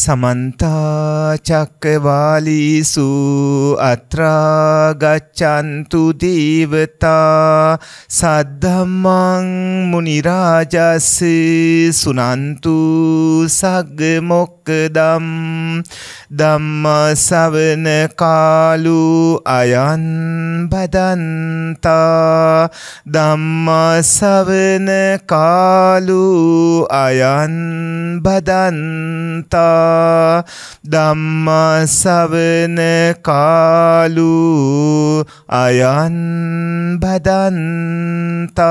සමන්තා චක්කවාලීසු අත්‍රා ගච්ඡන්තු දීවතා සද්ධම්මං මුනි රාජස් සුනන්තු සග්ග මොක්කදම් ධම්ම ශවන කාලු අයන් බදන්තා. ධම්ම ශවන කාලු අයන් බදන්තා. ධම්ම ශවන කාලු අයන් බදන්තා.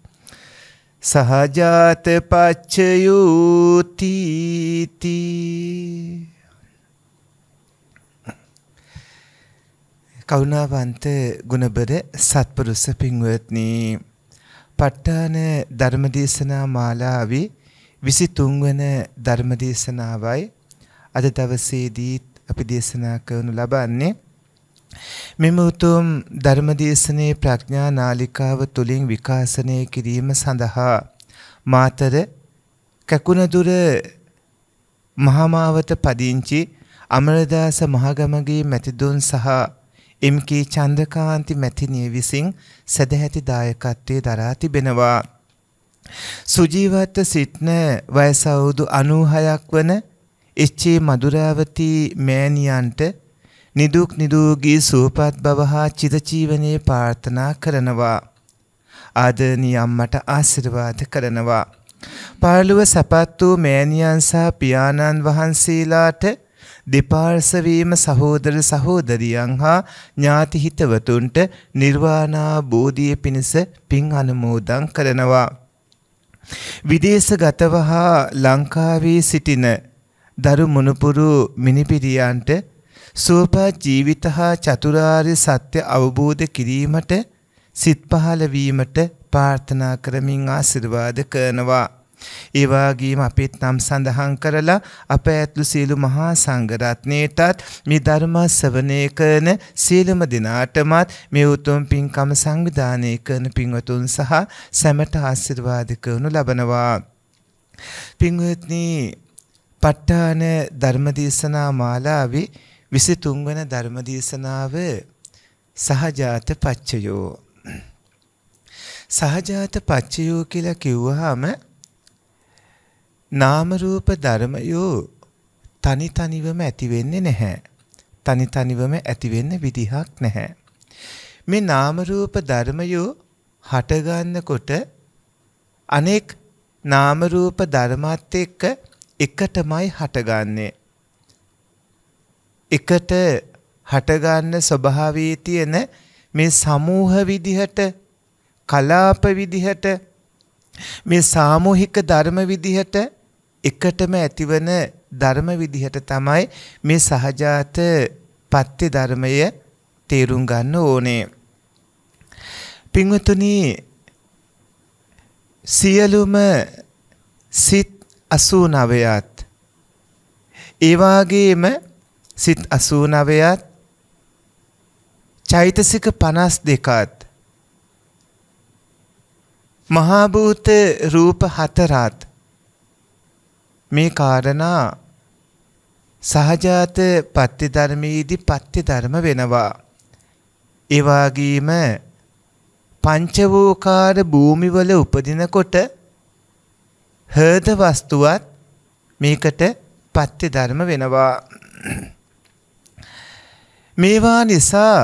සහජාත පච්චයුතිති. කවුනාවන්ත ගුණබර සත්පුරුස පින්වත්නි ප ဋ ාණ ධර්මදේශනා මාලාවේ 23 වන ධර්මදේශනාවයි අද දවසේදී අපි දේශනා කරනු ලබන්නේ මෙම උතුම් ධර්මදේශනයේ ප්‍රඥා නාලිකාව තුලින් විකාශනය කිරීම සඳහා මාතර කකුණදුර මහමාවත පදිංචි අමරදාස මහගමගේ මැතිදුන් සහ එම්.කී චන්ද්‍රකාන්ති මැතිණිය විසින් සදැහැති දායකත්වයේ දරා තිබෙනවා. සුජීවත්ව සිටන වයස අවුරුදු 96ක් වන එච්.ඒ. මදුරාවති මෑණියන්ට නිදුක් නිරෝගී සුවපත් බව හා චිරජීවනයේ ප්‍රාර්ථනා කරනවා. ආදරණීය අම්මට ආශිර්වාද කරනවා. පාළුව සපත් වූ මෑණියන් සහ පියාණන් වහන්සේලාට දෙපාර්ශවීම සහෝදර සහෝදරියන් හා ඥාති හිතවතුන්ට නිර්වාණා බෝධිය පිණිස පින් අනුමෝදන් කරනවා. විදේශගතව හා ලංකාවේ සිටින දරු මුණුපුරු මිනිපිරියන්ට සුවපත් ජීවිත හා චතුරාර්ය සත්‍ය අවබෝධ කිරීමට සිත් පහළ වීමට ප්‍රාර්ථනා කරමින් ආශිර්වාද කරනවා. ඒ වගේම අපිත් නම් සඳහන් කරලා අප ඇතුළු සියලු මහා සංඝරත්නයටත් මේ ධර්ම ශ්‍රවණය කරන සියලුම දෙනාටමත් මේ උතුම් පින්කම සංවිධානය කරන පින්වතුන් සහ සැමට ආශිර්වාද කරනු ලබනවා. පින්වත්නි ප ဋ ාණ ධර්මදේශනා මාලාවේ 23 වන ධර්මදේශනාව සහජාත පච්චයෝ සහජාත පච්චයෝ කියලා කිව්වහම නාම රූප ධර්මයෝ තනි තනිවම ඇති වෙන්නේ නැහැ. තනි තනිවම ඇති වෙන්න විදිහක් නැහැ. මේ නාම රූප ධර්මයෝ හට ගන්නකොට අනෙක් නාම රූප ධර්මات එක්ක එකටමයි හටගන්නේ. එකට හටගන්න ස්වභාවයේ තියෙන මේ සමූහ විදිහට කලාප විදිහට මේ සාමූහික ධර්ම විදිහට එකටම ඇතිවන ධර්ම විදිහට තමයි මේ සහජාත පත්‍ය ධර්මය තේරුම් ගන්න ඕනේ. පින්වතුනි සියලුම සිත් 89ත් ඒ වාගේම සිත් 89ත් චෛතසික 52ත් මහා භූත රූප හතරත් මේ කාරණා සහජාත පත්‍ය ධර්මයේදී පත්‍ය ධර්ම වෙනවා. ඒ වගේම පංචවෝකාර භූමිවල උපදිනකොට හෘද වස්තුවත් මේකට පත්‍ය ධර්ම වෙනවා. මේවා නිසා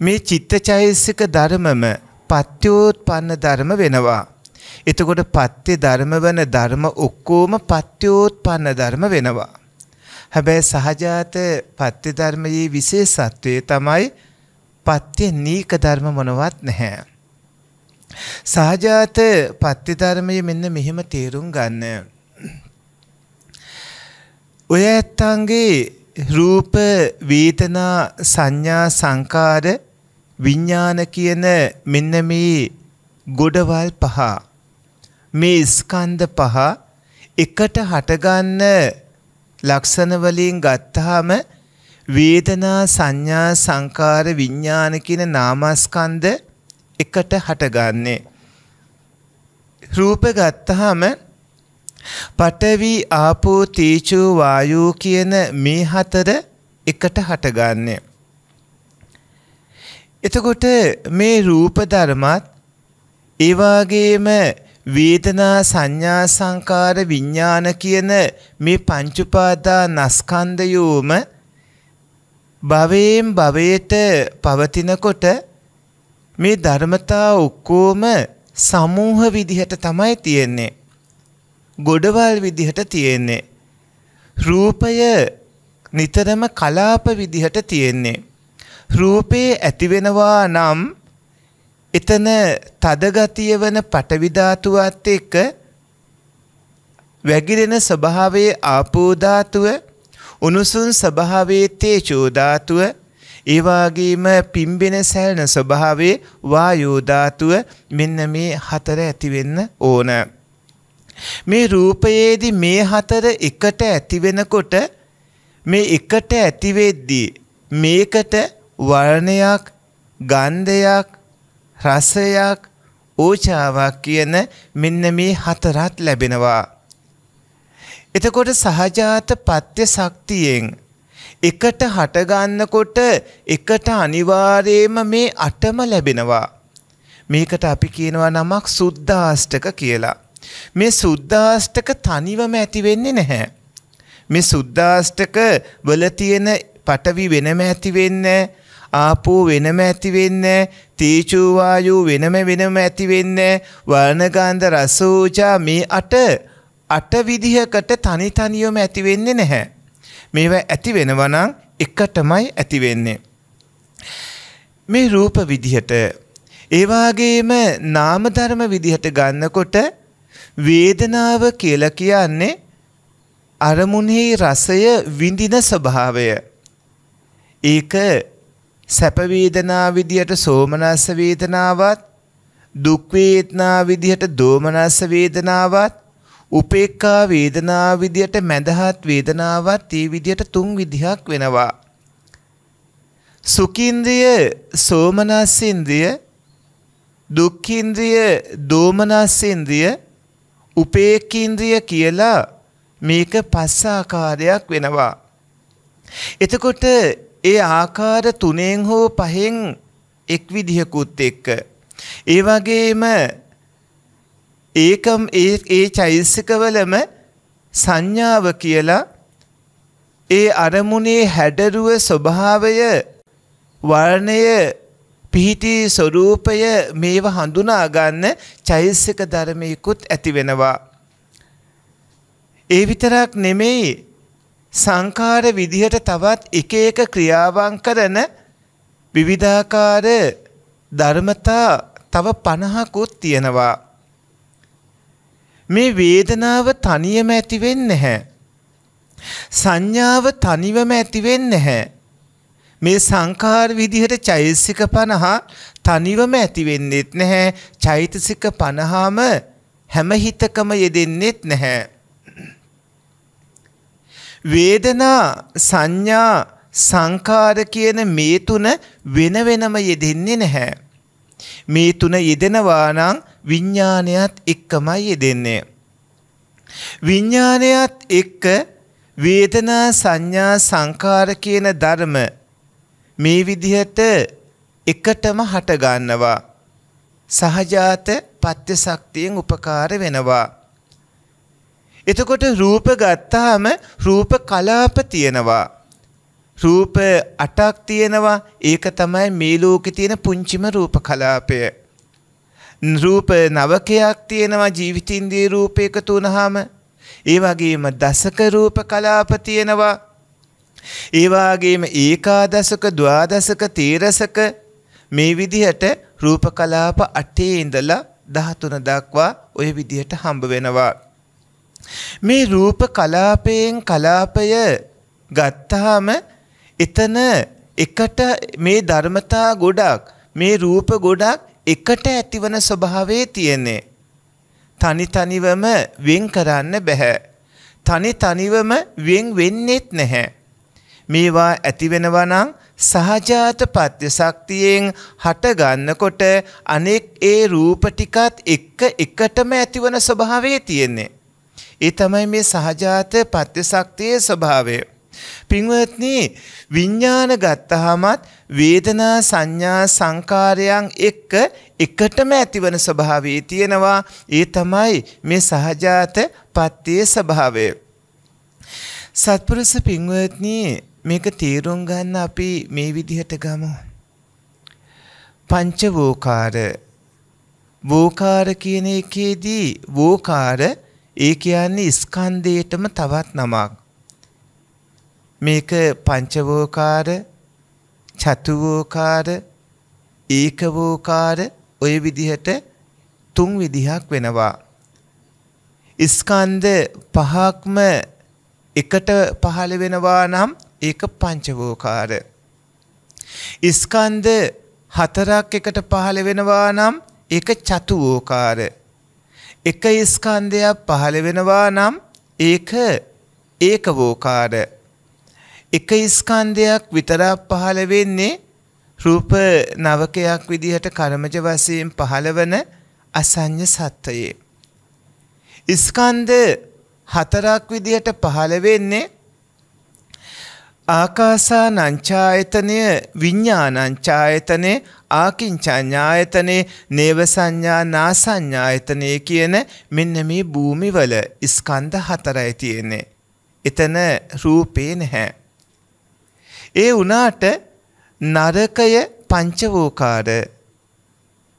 මේ චිත්තචෛසික ධර්මම පත්‍යෝත්පන්න ධර්ම වෙනවා. එතකොට පත්‍ය ධර්ම වන ධර්ම ඔක්කොම පත්‍යෝත්පන්න ධර්ම වෙනවා. හැබැයි සහජාත පත්‍ය ධර්මයේ විශේෂත්වය තමයි පත්‍ය නීක ධර්ම මොනවත් නැහැ. සහජාත පත්‍ය ධර්මයේ මෙන්න මෙහෙම තේරුම් ගන්න. ඔය ඇත්තන්ගේ රූප වේදනා සංඥා සංකාර විඥාන කියන මෙන්න මේ ගොඩවල් පහ. මේ ස්කන්ධ පහ එකට හටගන්න ලක්ෂණ වලින් ගත්තාම වේදනා සංඥා සංකාර විඥාන කියන නාමස්කන්ධ එකට හටගන්නේ. රූප ගත්තාම පඨවි ආපෝ තේජෝ වායෝ කියන මේ හතර එකට හටගන්නේ එතකොට මේ රූප ධර්මත් ඒ වගේම වේදනා සංඥා සංකාර විඥාන කියන මේ පංච උපාදා නස්කන්ධයෝම භවයෙන් භවයට පවතිනකොට මේ ධර්මතා ඔක්කොම සමූහ විදිහට තමයි තියෙන්නේ. ගොඩවල් විදිහට තියෙන්නේ. රූපය නිතරම කලාප විදිහට තියෙන්නේ. රූපේ ඇතිවෙනවා නම් එතන තදගතිය වන පටවි ධාතුවත් එක්ක වැగిරෙන ස්වභාවයේ ආපෝ ධාතුව උණුසුම් ස්වභාවයේ තේජෝ ධාතුව ඒ වගේම පිම්බෙන සැලෙන ස්වභාවයේ වායෝ ධාතුව මෙන්න මේ හතර ඇති වෙන්න ඕන. මේ රූපයේදී මේ හතර එකට ඇති වෙනකොට මේ එකට ඇති වෙද්දී මේකට වර්ණයක් ගන්ධයක් රසයක් ඕචාවක් කියන මෙන්න මේ හතරත් ලැබෙනවා. එතකොට සහජාත පත්‍ය ශක්තියෙන් එකට හටගන්නකොට එකට අනිවාර්යයෙන්ම මේ අටම ලැබෙනවා. මේකට අපි කියනවා නමක් සුද්ධාෂ්ටක කියලා. මේ සුද්ධාෂ්ටක තනිවම ඇති වෙන්නේ නැහැ. මේ සුද්ධාෂ්ටක වල තියෙන පටවි වෙනම ඇති වෙන්නේ ආපෝ වෙනම ඇති වෙන්නේ තේජෝ වායෝ වෙනම වෙනම ඇති වෙන්නේ වර්ණගන්ධ රසෝජා මේ අට අට විදිහකට තනි තනියම ඇති වෙන්නේ නැහැ. මේවා ඇති වෙනවා නම් එකටමයි ඇති වෙන්නේ. මේ රූප විදිහට ඒ වගේම නාම ධර්ම විදිහට ගන්නකොට වේදනාව කියලා කියන්නේ අරමුණෙහි රසය විඳින ස්වභාවය. ඒක සැප වේදනා විදියට සෝමනස්ස වේදනාවත් දුක් වේදනා විදියට දෝමනස්ස වේදනාවත් උපේක්ඛා වේදනා විදියට මැදහත් වේදනාවත් ඒ විදියට තුන් විදිහක් වෙනවා. සුඛින්ද්‍රිය සෝමනස්සින්ද්‍රිය දුක්ඛින්ද්‍රිය දෝමනස්සින්ද්‍රිය උපේක්ඛින්ද්‍රිය කියලා මේක පස් ආකාරයක් වෙනවා. එතකොට ඒ ආකාර තුනෙන් හෝ පහෙන් එක් විදිහකුත් එක්ක ඒ වගේම ඒකම් ඒ ඒ චෛසිකවලම සංඥාව කියලා ඒ අරමුණේ හැඩරුව ස්වභාවය වර්ණය පිහිටි ස්වરૂපය මේව හඳුනා ගන්න චෛසික ධර්මයකුත් ඇති වෙනවා. ඒ විතරක් නෙමෙයි සංකාර විදිහට තවත් එක එක ක්‍රියාවන් කරන විවිධාකාර ධර්මතා තව 50කුත් තියෙනවා. මේ වේදනාව තනියම ඇති වෙන්නේ නැහැ. සංඥාව තනිවම ඇති වෙන්නේ නැහැ. මේ සංඛාර විදිහට චෛතසික 50 තනිවම ඇති වෙන්නේත් නැහැ. චෛතසික 50ම හැම හිතකම යෙදෙන්නේත් නැහැ. වේදනා සංඥා සංකාර කියන මේ තුන වෙන වෙනම යෙදෙන්නේ නැහැ. මේ තුන යෙදෙනවා නම් විඥානයත් එක්කමයි යෙදෙන්නේ. විඥානයත් එක්ක වේදනා සංඥා සංකාර කියන ධර්ම මේ විදිහට එකටම හට ගන්නවා. සහජාත පත්‍ය ශක්තියෙන් උපකාර වෙනවා. එතකොට රූප ගත්තාම රූප කලාප තියෙනවා. රූප 8ක් තියෙනවා. ඒක තමයි මේ ලෝකේ තියෙන පුංචිම රූප කලාපය. රූප නවකයක් තියෙනවා ජීවිතින්දී රූප එකතු වුනහම. ඒ වගේම දසක රූප කලාප තියෙනවා. ඒ වගේම ඒකාදශක ද්වාදශක තේරසක මේ විදිහට රූප කලාප 8 ඉඳලා 13 දක්වා ওই විදිහට හම්බ වෙනවා. මේ රූප කලාපයෙන් කලාපය ගත්තාම එතන එකට මේ ධර්මතා ගොඩක් මේ රූප ගොඩක් එකට ඇතිවන ස්වභාවයේ තියෙන්නේ. තනි තනිවම වෙන් කරන්න බැහැ. තනි තනිවම වෙන් වෙන්නෙත් නැහැ. මේවා ඇතිවෙනවා නම් සහජාත පත්‍ය ශක්තියෙන් හටගන්නකොට අනෙක් ඒ රූප ටිකත් එක්ක එකටම ඇතිවන ස්වභාවයේ තියෙන්නේ. ඒ තමයි මේ සහජාත පත්‍ය ශක්තියේ ස්වභාවය. පින්වත්නි විඥාන ගත්තහමත් වේදනා සංඥා සංකාරයන් එක්ක එකටම ඇතිවන ස්වභාවයේ තියෙනවා ඒ තමයි මේ සහජාත පත්‍යයේ ස්වභාවය. සත්පුරුෂ පින්වත්නි මේක තේරුම් ගන්න අපි මේ විදිහට ගමු. පංච වෝකාර වෝකාර කියන එකේදී වෝකාර ඒ කියන්නේ ස්කන්ධයටම තවත් නමක්. මේක පංචවෝකාර චතුවෝකාර ඒකවෝකාර ඔය විදිහට තුන් විදිහක් වෙනවා. ස්කන්ධ පහක්ම එකට පහළ වෙනවා නම් ඒක පංචවෝකාර. ස්කන්ධ හතරක් එකට පහළ වෙනවා නම් ඒක චතුවෝකාර. එක ස්කන්ධයක් පහළ වෙනවා නම් ඒක ඒකවෝකාර. එක ස්කන්ධයක් විතරක් පහළ වෙන්නේ රූප නවකයක් විදිහට කර්මජ වශයෙන් පහළවන අසඤ්ඤ සත්‍යයේ. ස්කන්ධ හතරක් විදිහට පහළ වෙන්නේ ආකාසා නංචායතනය විඤ්ඥානංචායතනය ආකින්චඥායතනේ නේව සංඥා නාසංඥායතනය කියන මෙන්න මේ භූමිවල ස්කන්ධ හතරයි තියෙන්නේ. එතන රූපේ නැහැ. ඒ වුණාට නරකය පංචවෝකාර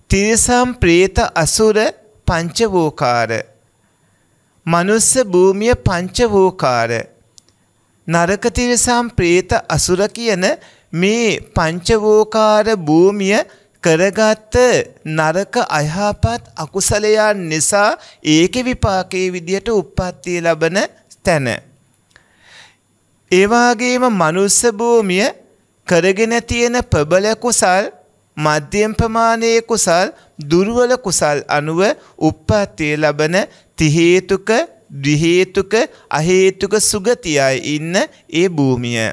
තිරසම් ප්‍රේත අසුර පංචවෝකාර මනුස්ස භූමිය පංචවෝකාර නරක තිරසම් ප්‍රේත අසුර කියන මේ පංචවෝකාර භූමිය කරගත්ත නරක අයහපත් අකුසලයන් නිසා ඒක විපාකයේ විදියට උප්පත්තිය ලබන තැන. ඒවාගේම මනුස්ස භූමිය කරගෙන තියෙන ප්‍රබල කුසල් මධ්‍යම ප්‍රමාණයේ කුසල් දුර්වල කුසල් අනුව උප්පත්තිය ලබන තිහේතුක ද්විහේතුක අහේතුක සුගතියයි ඉන්න ඒ භූමිය.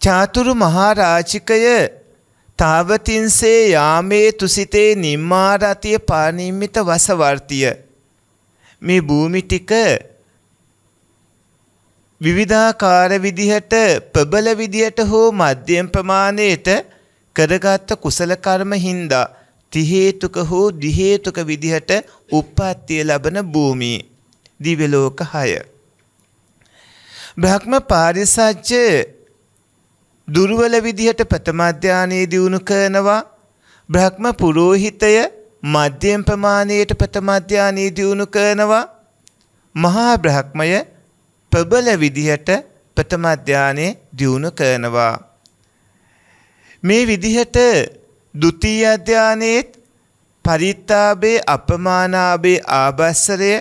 චාතුරු මහාරාචිකය තාවතින්සේ යාමේ තුසිතේ නිම්මාරතිය පානිම්මිත වසවර්තිය. මේ භූමි ටික විවිධාකාර විදිහට ප්‍රබල විදිහට හෝ මධ්‍යම ප්‍රමාණයට කරගත්ත කුසල කර්ම හින්දා තිහේතුක හෝ දිහේතුක විදිහට උප්පත්තිය ලබන භූමි. දිව්‍ය ලෝක 6 බ්‍රහ්ම පාරිසජ්‍ය දුර්වල විදිහට ප්‍රථම ධානයේ දිනු කරනවා. බ්‍රහ්ම පුරෝහිතය මධ්‍යම ප්‍රමාණයට ප්‍රථම ධානයේ දිනු කරනවා. මහා බ්‍රහ්මය ප්‍රබල විදිහට ප්‍රථම ධානයේ දිනු කරනවා. මේ විදිහට ဒုတိ ය ධානයේත් පරිත්තාබේ අපමානාබේ ආබස්සරය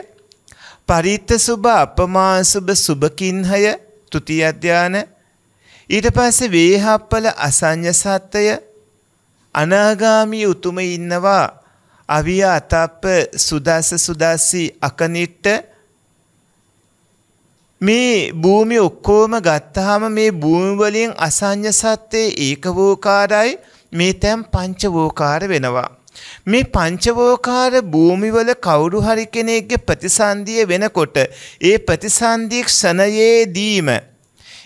පරිත්ත සුභ අපමාන සුභ සුභකින්හය තුතිය ධාන ඊට පස්සේ වේහප්පල අසඤ්ඤ සත්‍යය අනාගාමී උතුම ඉන්නවා අවිය අතප්ප සුදස්ස සුදස්සි අකනිට්ට මේ භූමිය ඔක්කොම ගත්තාම මේ භූමි වලින් අසඤ්ඤ සත්‍යයේ ඒකවෝකාරයි මේ තැන් පංචවෝකාර වෙනවා. මේ පංචවෝකාර භූමිවල කවුරු හරි කෙනෙක්ගේ ප්‍රතිසන්දිය වෙනකොට ඒ ප්‍රතිසන්දිය ක්ෂණයේදීම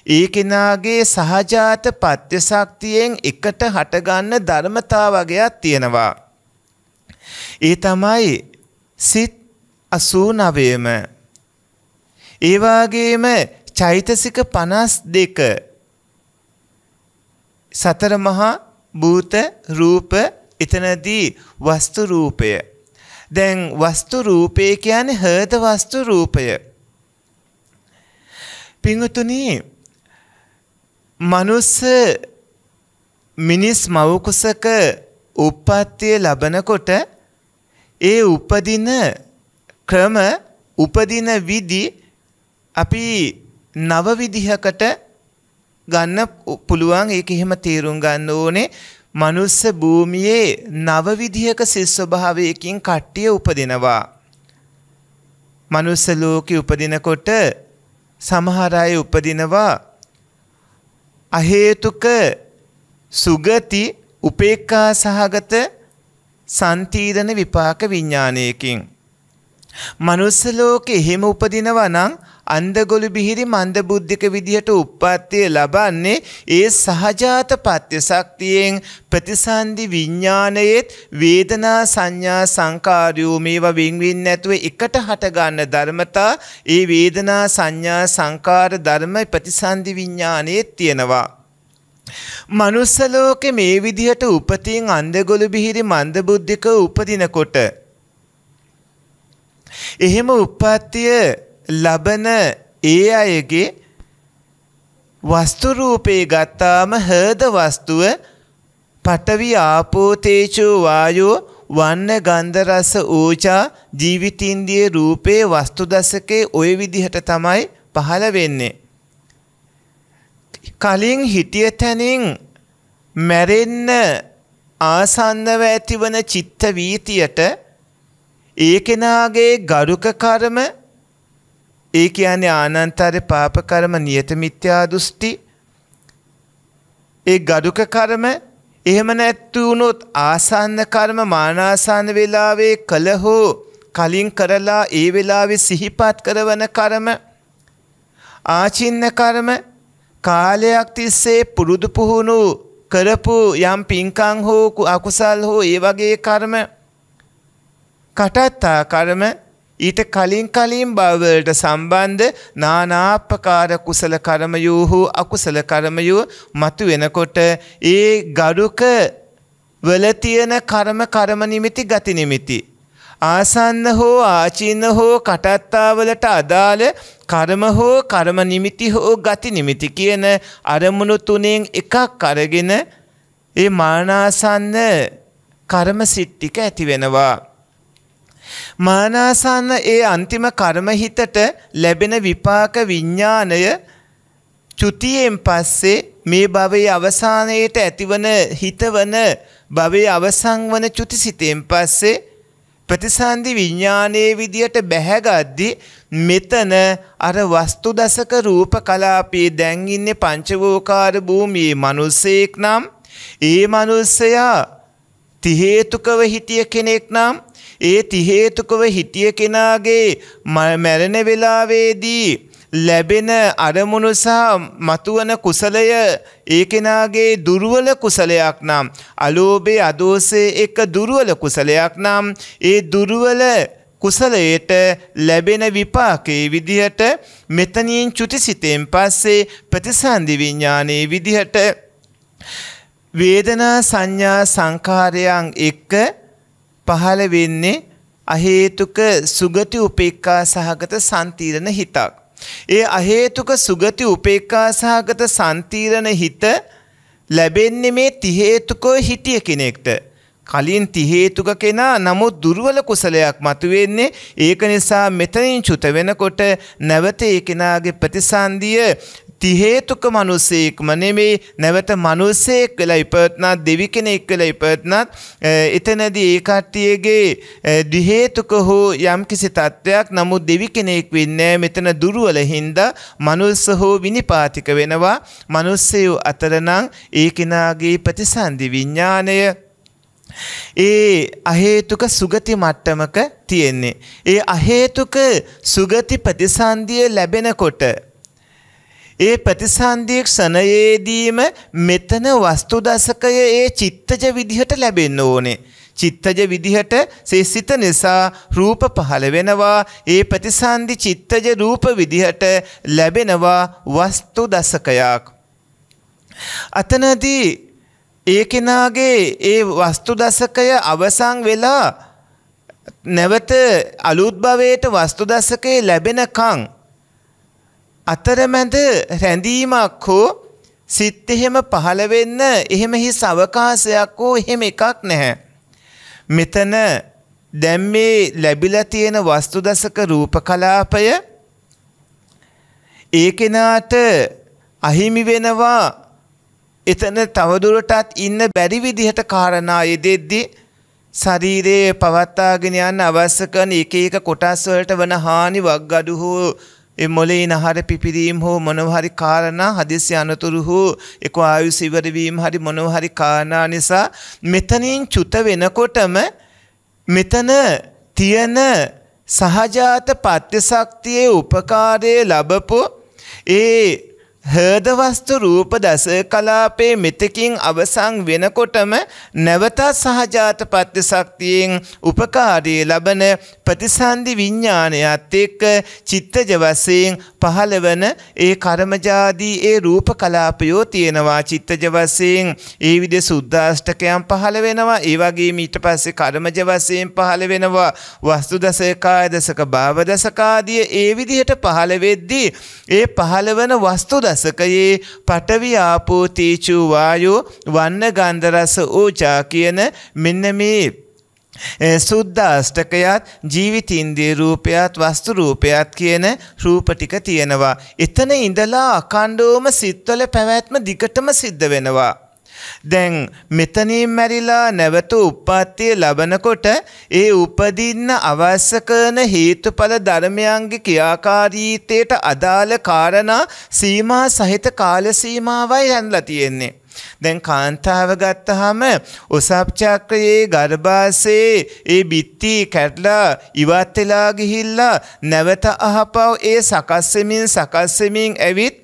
ඒ කෙනාගේ සහජාත පත්‍ය ශක්තියෙන් එකට හටගන්න ධර්මතා වගේක් තියෙනවා. ඒ තමයි සිත් 89ම. ඒ වගේම චෛතසික 52 සතර මහා භූත රූප එතනදී වස්තු රූපය. දැන් වස්තු රූපය කියන්නේ හෘද වස්තු රූපය. පිංගුතුනි මනුස්ස මිනිස් මව් කුසක උප්පත්තිය ලබනකොට ඒ උපදින ක්‍රම උපදින විදි අපි නව විදිහකට ගන්න පුළුවන්. ඒක එහෙම තේරුම් ගන්න ඕනේ. මනුස්ස භූමියේ නව විදිහක සිත් ස්වභාවයකින් කට්ටිය උපදිනවා. මනුස්ස ලෝකෙ උපදිනකොට සමහර අය උපදිනවා. අහේතුක සුගති උපේක්ඛා සහගත සන්තීරණ විපාක විඥානයකින්. මනුස්ස ලෝකෙ එහෙම උපදිනවා නම් අන්දගොළු බිහිරි මන්දබුද්ධික විදිහට උප්පත්තිය ලබන්නේ ඒ සහජාත පත්‍ය ශක්තියෙන් ප්‍රතිසන්දි විඥානයේත් වේදනා සංඥා සංකාරයෝ මේවා වින්වින් නැතුව එකට හටගන්න ධර්මතා ඒ වේදනා සංඥා සංකාර ධර්ම ප්‍රතිසන්දි විඥානයේත් තියෙනවා. මනුස්ස ලෝකේ මේ විදිහට උපතින් අන්දගොළු බිහිරි මන්දබුද්ධික උපදිනකොට එහෙම උප්පත්තිය ලබන ඒ අයගේ වස්තු රූපේ ගත්තාම හෘද වස්තුව පඨවි ආපෝ තේජෝ වායෝ වන්න ගන්ධ රස ඕජා ජීවිතින්දියේ රූපේ වස්තු දසකේ ওই විදිහට තමයි පහළ වෙන්නේ. කලින් හිටිය තැනින් මැරෙන්න ආසන්නව ඇතිවන චිත්ත වීතියට ඒ කෙනාගේ ගරුක කර්ම ඒ කියන්නේ ආනන්තර පාප කර්ම නියත මිත්‍යා දෘෂ්ටි. ඒ ගඩුක කර්ම එහෙම නැත්තු වුණොත් ආසන්න කර්ම මානාසන්න වෙලාවේ කළ හෝ කලින් කරලා ඒ වෙලාවේ සිහිපත් කරවන කර්ම. ආචින්න කර්ම කාලයක් තිස්සේ පුරුදු පුහුණු කරපු යම් පින්කම් හෝ අකුසල් හෝ ඒ වගේ කර්ම. කටත්තා කර්ම ඊට කලින් කලින් භවවලට සම්බන්ධ නානාපකාර කුසල කර්මයෝ හෝ අකුසල කර්මයෝ මතු වෙනකොට ඒ ගරුක වල තියෙන කර්ම කර්ම නිමිති ගති නිමිති. ආසන්න හෝ ආචින්න හෝ කටත්තාවලට අදාළ කර්ම හෝ කර්ම නිමිති හෝ ගති නිමිති කියන අරමුණු තුනෙන් එකක් අරගෙන ඒ මානාසන්න කර්ම සිට්ටික ඇති වෙනවා. මානාසන්න ඒ අන්තිම කර්මහිතට ලැබෙන විපාක විඤ්ඥානය චුතියෙන් පස්සේ මේ භවයේ අවසානයට ඇතිවන හිතවන භවයේ අවසං වන චුතිසිතයෙන් පස්සේ ප්‍රතිසන්ධි විඤ්ඥානයේ විදියට බැහැගද්දි මෙතන අර වස්තු දසක රූප කලාපයේ දැන්ඉන්න පංචවෝකාර භූමියේ මනුස්සයෙක් නම් ඒ මනුස්සයා තිහේතුකව හිටිය කෙනෙක් නම් ඒ තිහේතුකව හිටිය කෙනාගේ මැරෙන වෙලාවේදී ලැබෙන අරමුණු සහ මතුවන කුසලය ඒ කෙනාගේ දුර්වල කුසලයක් නම් අලෝභේ අදෝසේ එක දුර්වල කුසලයක් නම් ඒ දුර්වල කුසලයට ලැබෙන විපාකයේ විදිහට මෙතනින් චුතිසිතෙන් පස්සේ ප්‍රතිසන්දි විඥානයේ විදිහට වේදනා සංඥා සංකාරයන් එක්ක පහළ වෙන්නේ අහේතුක සුගති උපේක්ඛා සහගත සම්තිරණ හිතක්. ඒ අහේතුක සුගති උපේක්ඛා සහගත සම්තිරණ හිත ලැබෙන්නේ මේ තිහේතුකව හිටිය කෙනෙක්ට. කලින් තිහේතුක කෙනා නමුත් දුර්වල කුසලයක් මතුවෙන්නේ ඒක නිසා මෙතනින් චුත වෙනකොට නැවත ඒ කෙනාගේ ප්‍රතිසන්දිය තිහේතුක මනුස්සයෙක්ම නෙමේ නැවත මනුස්සයෙක් වෙලා ඉපත්නත් දෙවි කෙනෙක් වෙලා ඉපත්නත් එතනදී ඒ කට්ටියගේ දිහේතුක හෝ යම්කිසි තත්ත්වයක් නමුත් දෙවි කෙනෙක් වෙන්නේ මෙතන දුර්වල හින්දා මනුස්ස හෝ විනිපාතික වෙනවා. මනුස්සයෝ අතර නම් ඒ කෙනාගේ ප්‍රතිසන්දි විඥාණය. ඒ අහේතුක සුගති මට්ටමක තියෙන්නේ. ඒ අහේතුක සුගති ප්‍රතිසන්දිය ලැබෙනකොට ඒ ප්‍රතිසන්දිය ක්ෂණයේදීම මෙතන වස්තු දසකය ඒ චිත්තජ විදිහට ලැබෙන්න ඕනේ. චිත්තජ විදිහට සිත නිසා රූප පහළ වෙනවා ඒ ප්‍රතිසන්දි චිත්තජ රූප විදිහට ලැබෙනවා වස්තු දසකයක්. අතනදී ඒ කෙනාගේ ඒ වස්තු දසකය අවසන් වෙලා නැවත අලුත් භවයට වස්තු දසකය ලැබෙනකං අතරමැද රැඳීමක් හෝ සිත් එහෙම පහළ වෙන්න එහෙම හිස් අවකාශයක් හෝ එහෙම එකක් නැහැ. මෙතන දැන් මේ ලැබිලා තියෙන වස්තු දසක රූප කලාපය ඒ කෙනාට අහිමි වෙනවා එතන තවදුරටත් ඉන්න බැරි විදිහට කාරණා යෙදෙද්දී ශරීරයේ පවත්වාගෙන යන්න අවශ්‍ය කරන එක එක කොටස් වලට වන හානි වග්ගඩු හෝ ඒ මොලේ නහර පිපිරීම හෝ මොනවා හරි කාරණා හදිස්සි අනතුරු හෝ එක්ක ආයුෂ ඉවර වීම හරි මොනවා හරි කාරණා නිසා මෙතනින් චුත වෙනකොටම මෙතන තියෙන සහජාත පත්‍ය උපකාරය ලබපු ඒ හර්දවස්තු රූප දස කලාපේ මෙතකින් අවසං වෙනකොටම නැවතත් සහජාත පත්‍ය ශක්තියෙන් උපකාරී ලබන ප්‍රතිසන්දි විඤ්ඥානයත් එක්ක චිත්තජ වසයෙන් පහළවන ඒ කර්මජාදී ඒ රූප කලාපයෝ තියෙනවා. චිත්තජ වසයෙන් ඒ විඩ සුද්දාෂ්ටකයන් පහළ වෙනවා. ඒ වගේ මීට පස්සේ කර්මජ වසයෙන් පහළ වෙනවා. වස්තු දසකාය දසක භාව දසකාදිය ඒ විදිහට පහළ වෙද්දී ඒ පහළවන වස්තු දසකයේ පටවි ආපෝ තේජෝ වායෝ වන්න ගන්ධ රස ඕජා කියන මෙන්න මේ සුද්ධ අෂ්ටකයත් ජීවිතින්දිය රූපයත් වස්තු රූපයත් කියන රූප ටික තියෙනවා. එතන ඉඳලා අකණ්ඩෝම සිත්වල පැවැත්ම දිගටම සිද්ධ වෙනවා. දැන් මෙතනින් මැරිලා නැවත උප්පත්තිය ලබනකොට ඒ උපදින්න අවශ්‍ය කරන හේතුඵල ධර්මයන්ගේ ක්‍රියාකාරීත්වයට අදාළ කාරණා සීමා සහිත කාල සීමාවයි හැන්ලා තියෙන්නේ. දැන් කාන්තාව ගත්තහම ඔසප් චක්‍රයේ ගර්භාෂයේ ඒ බිත්ති කැඩලා ඉවත් වෙලා ගිහිල්ලා නැවත අහපව ඒ සකස් වෙමින් සකස් වෙමින් ඇවිත්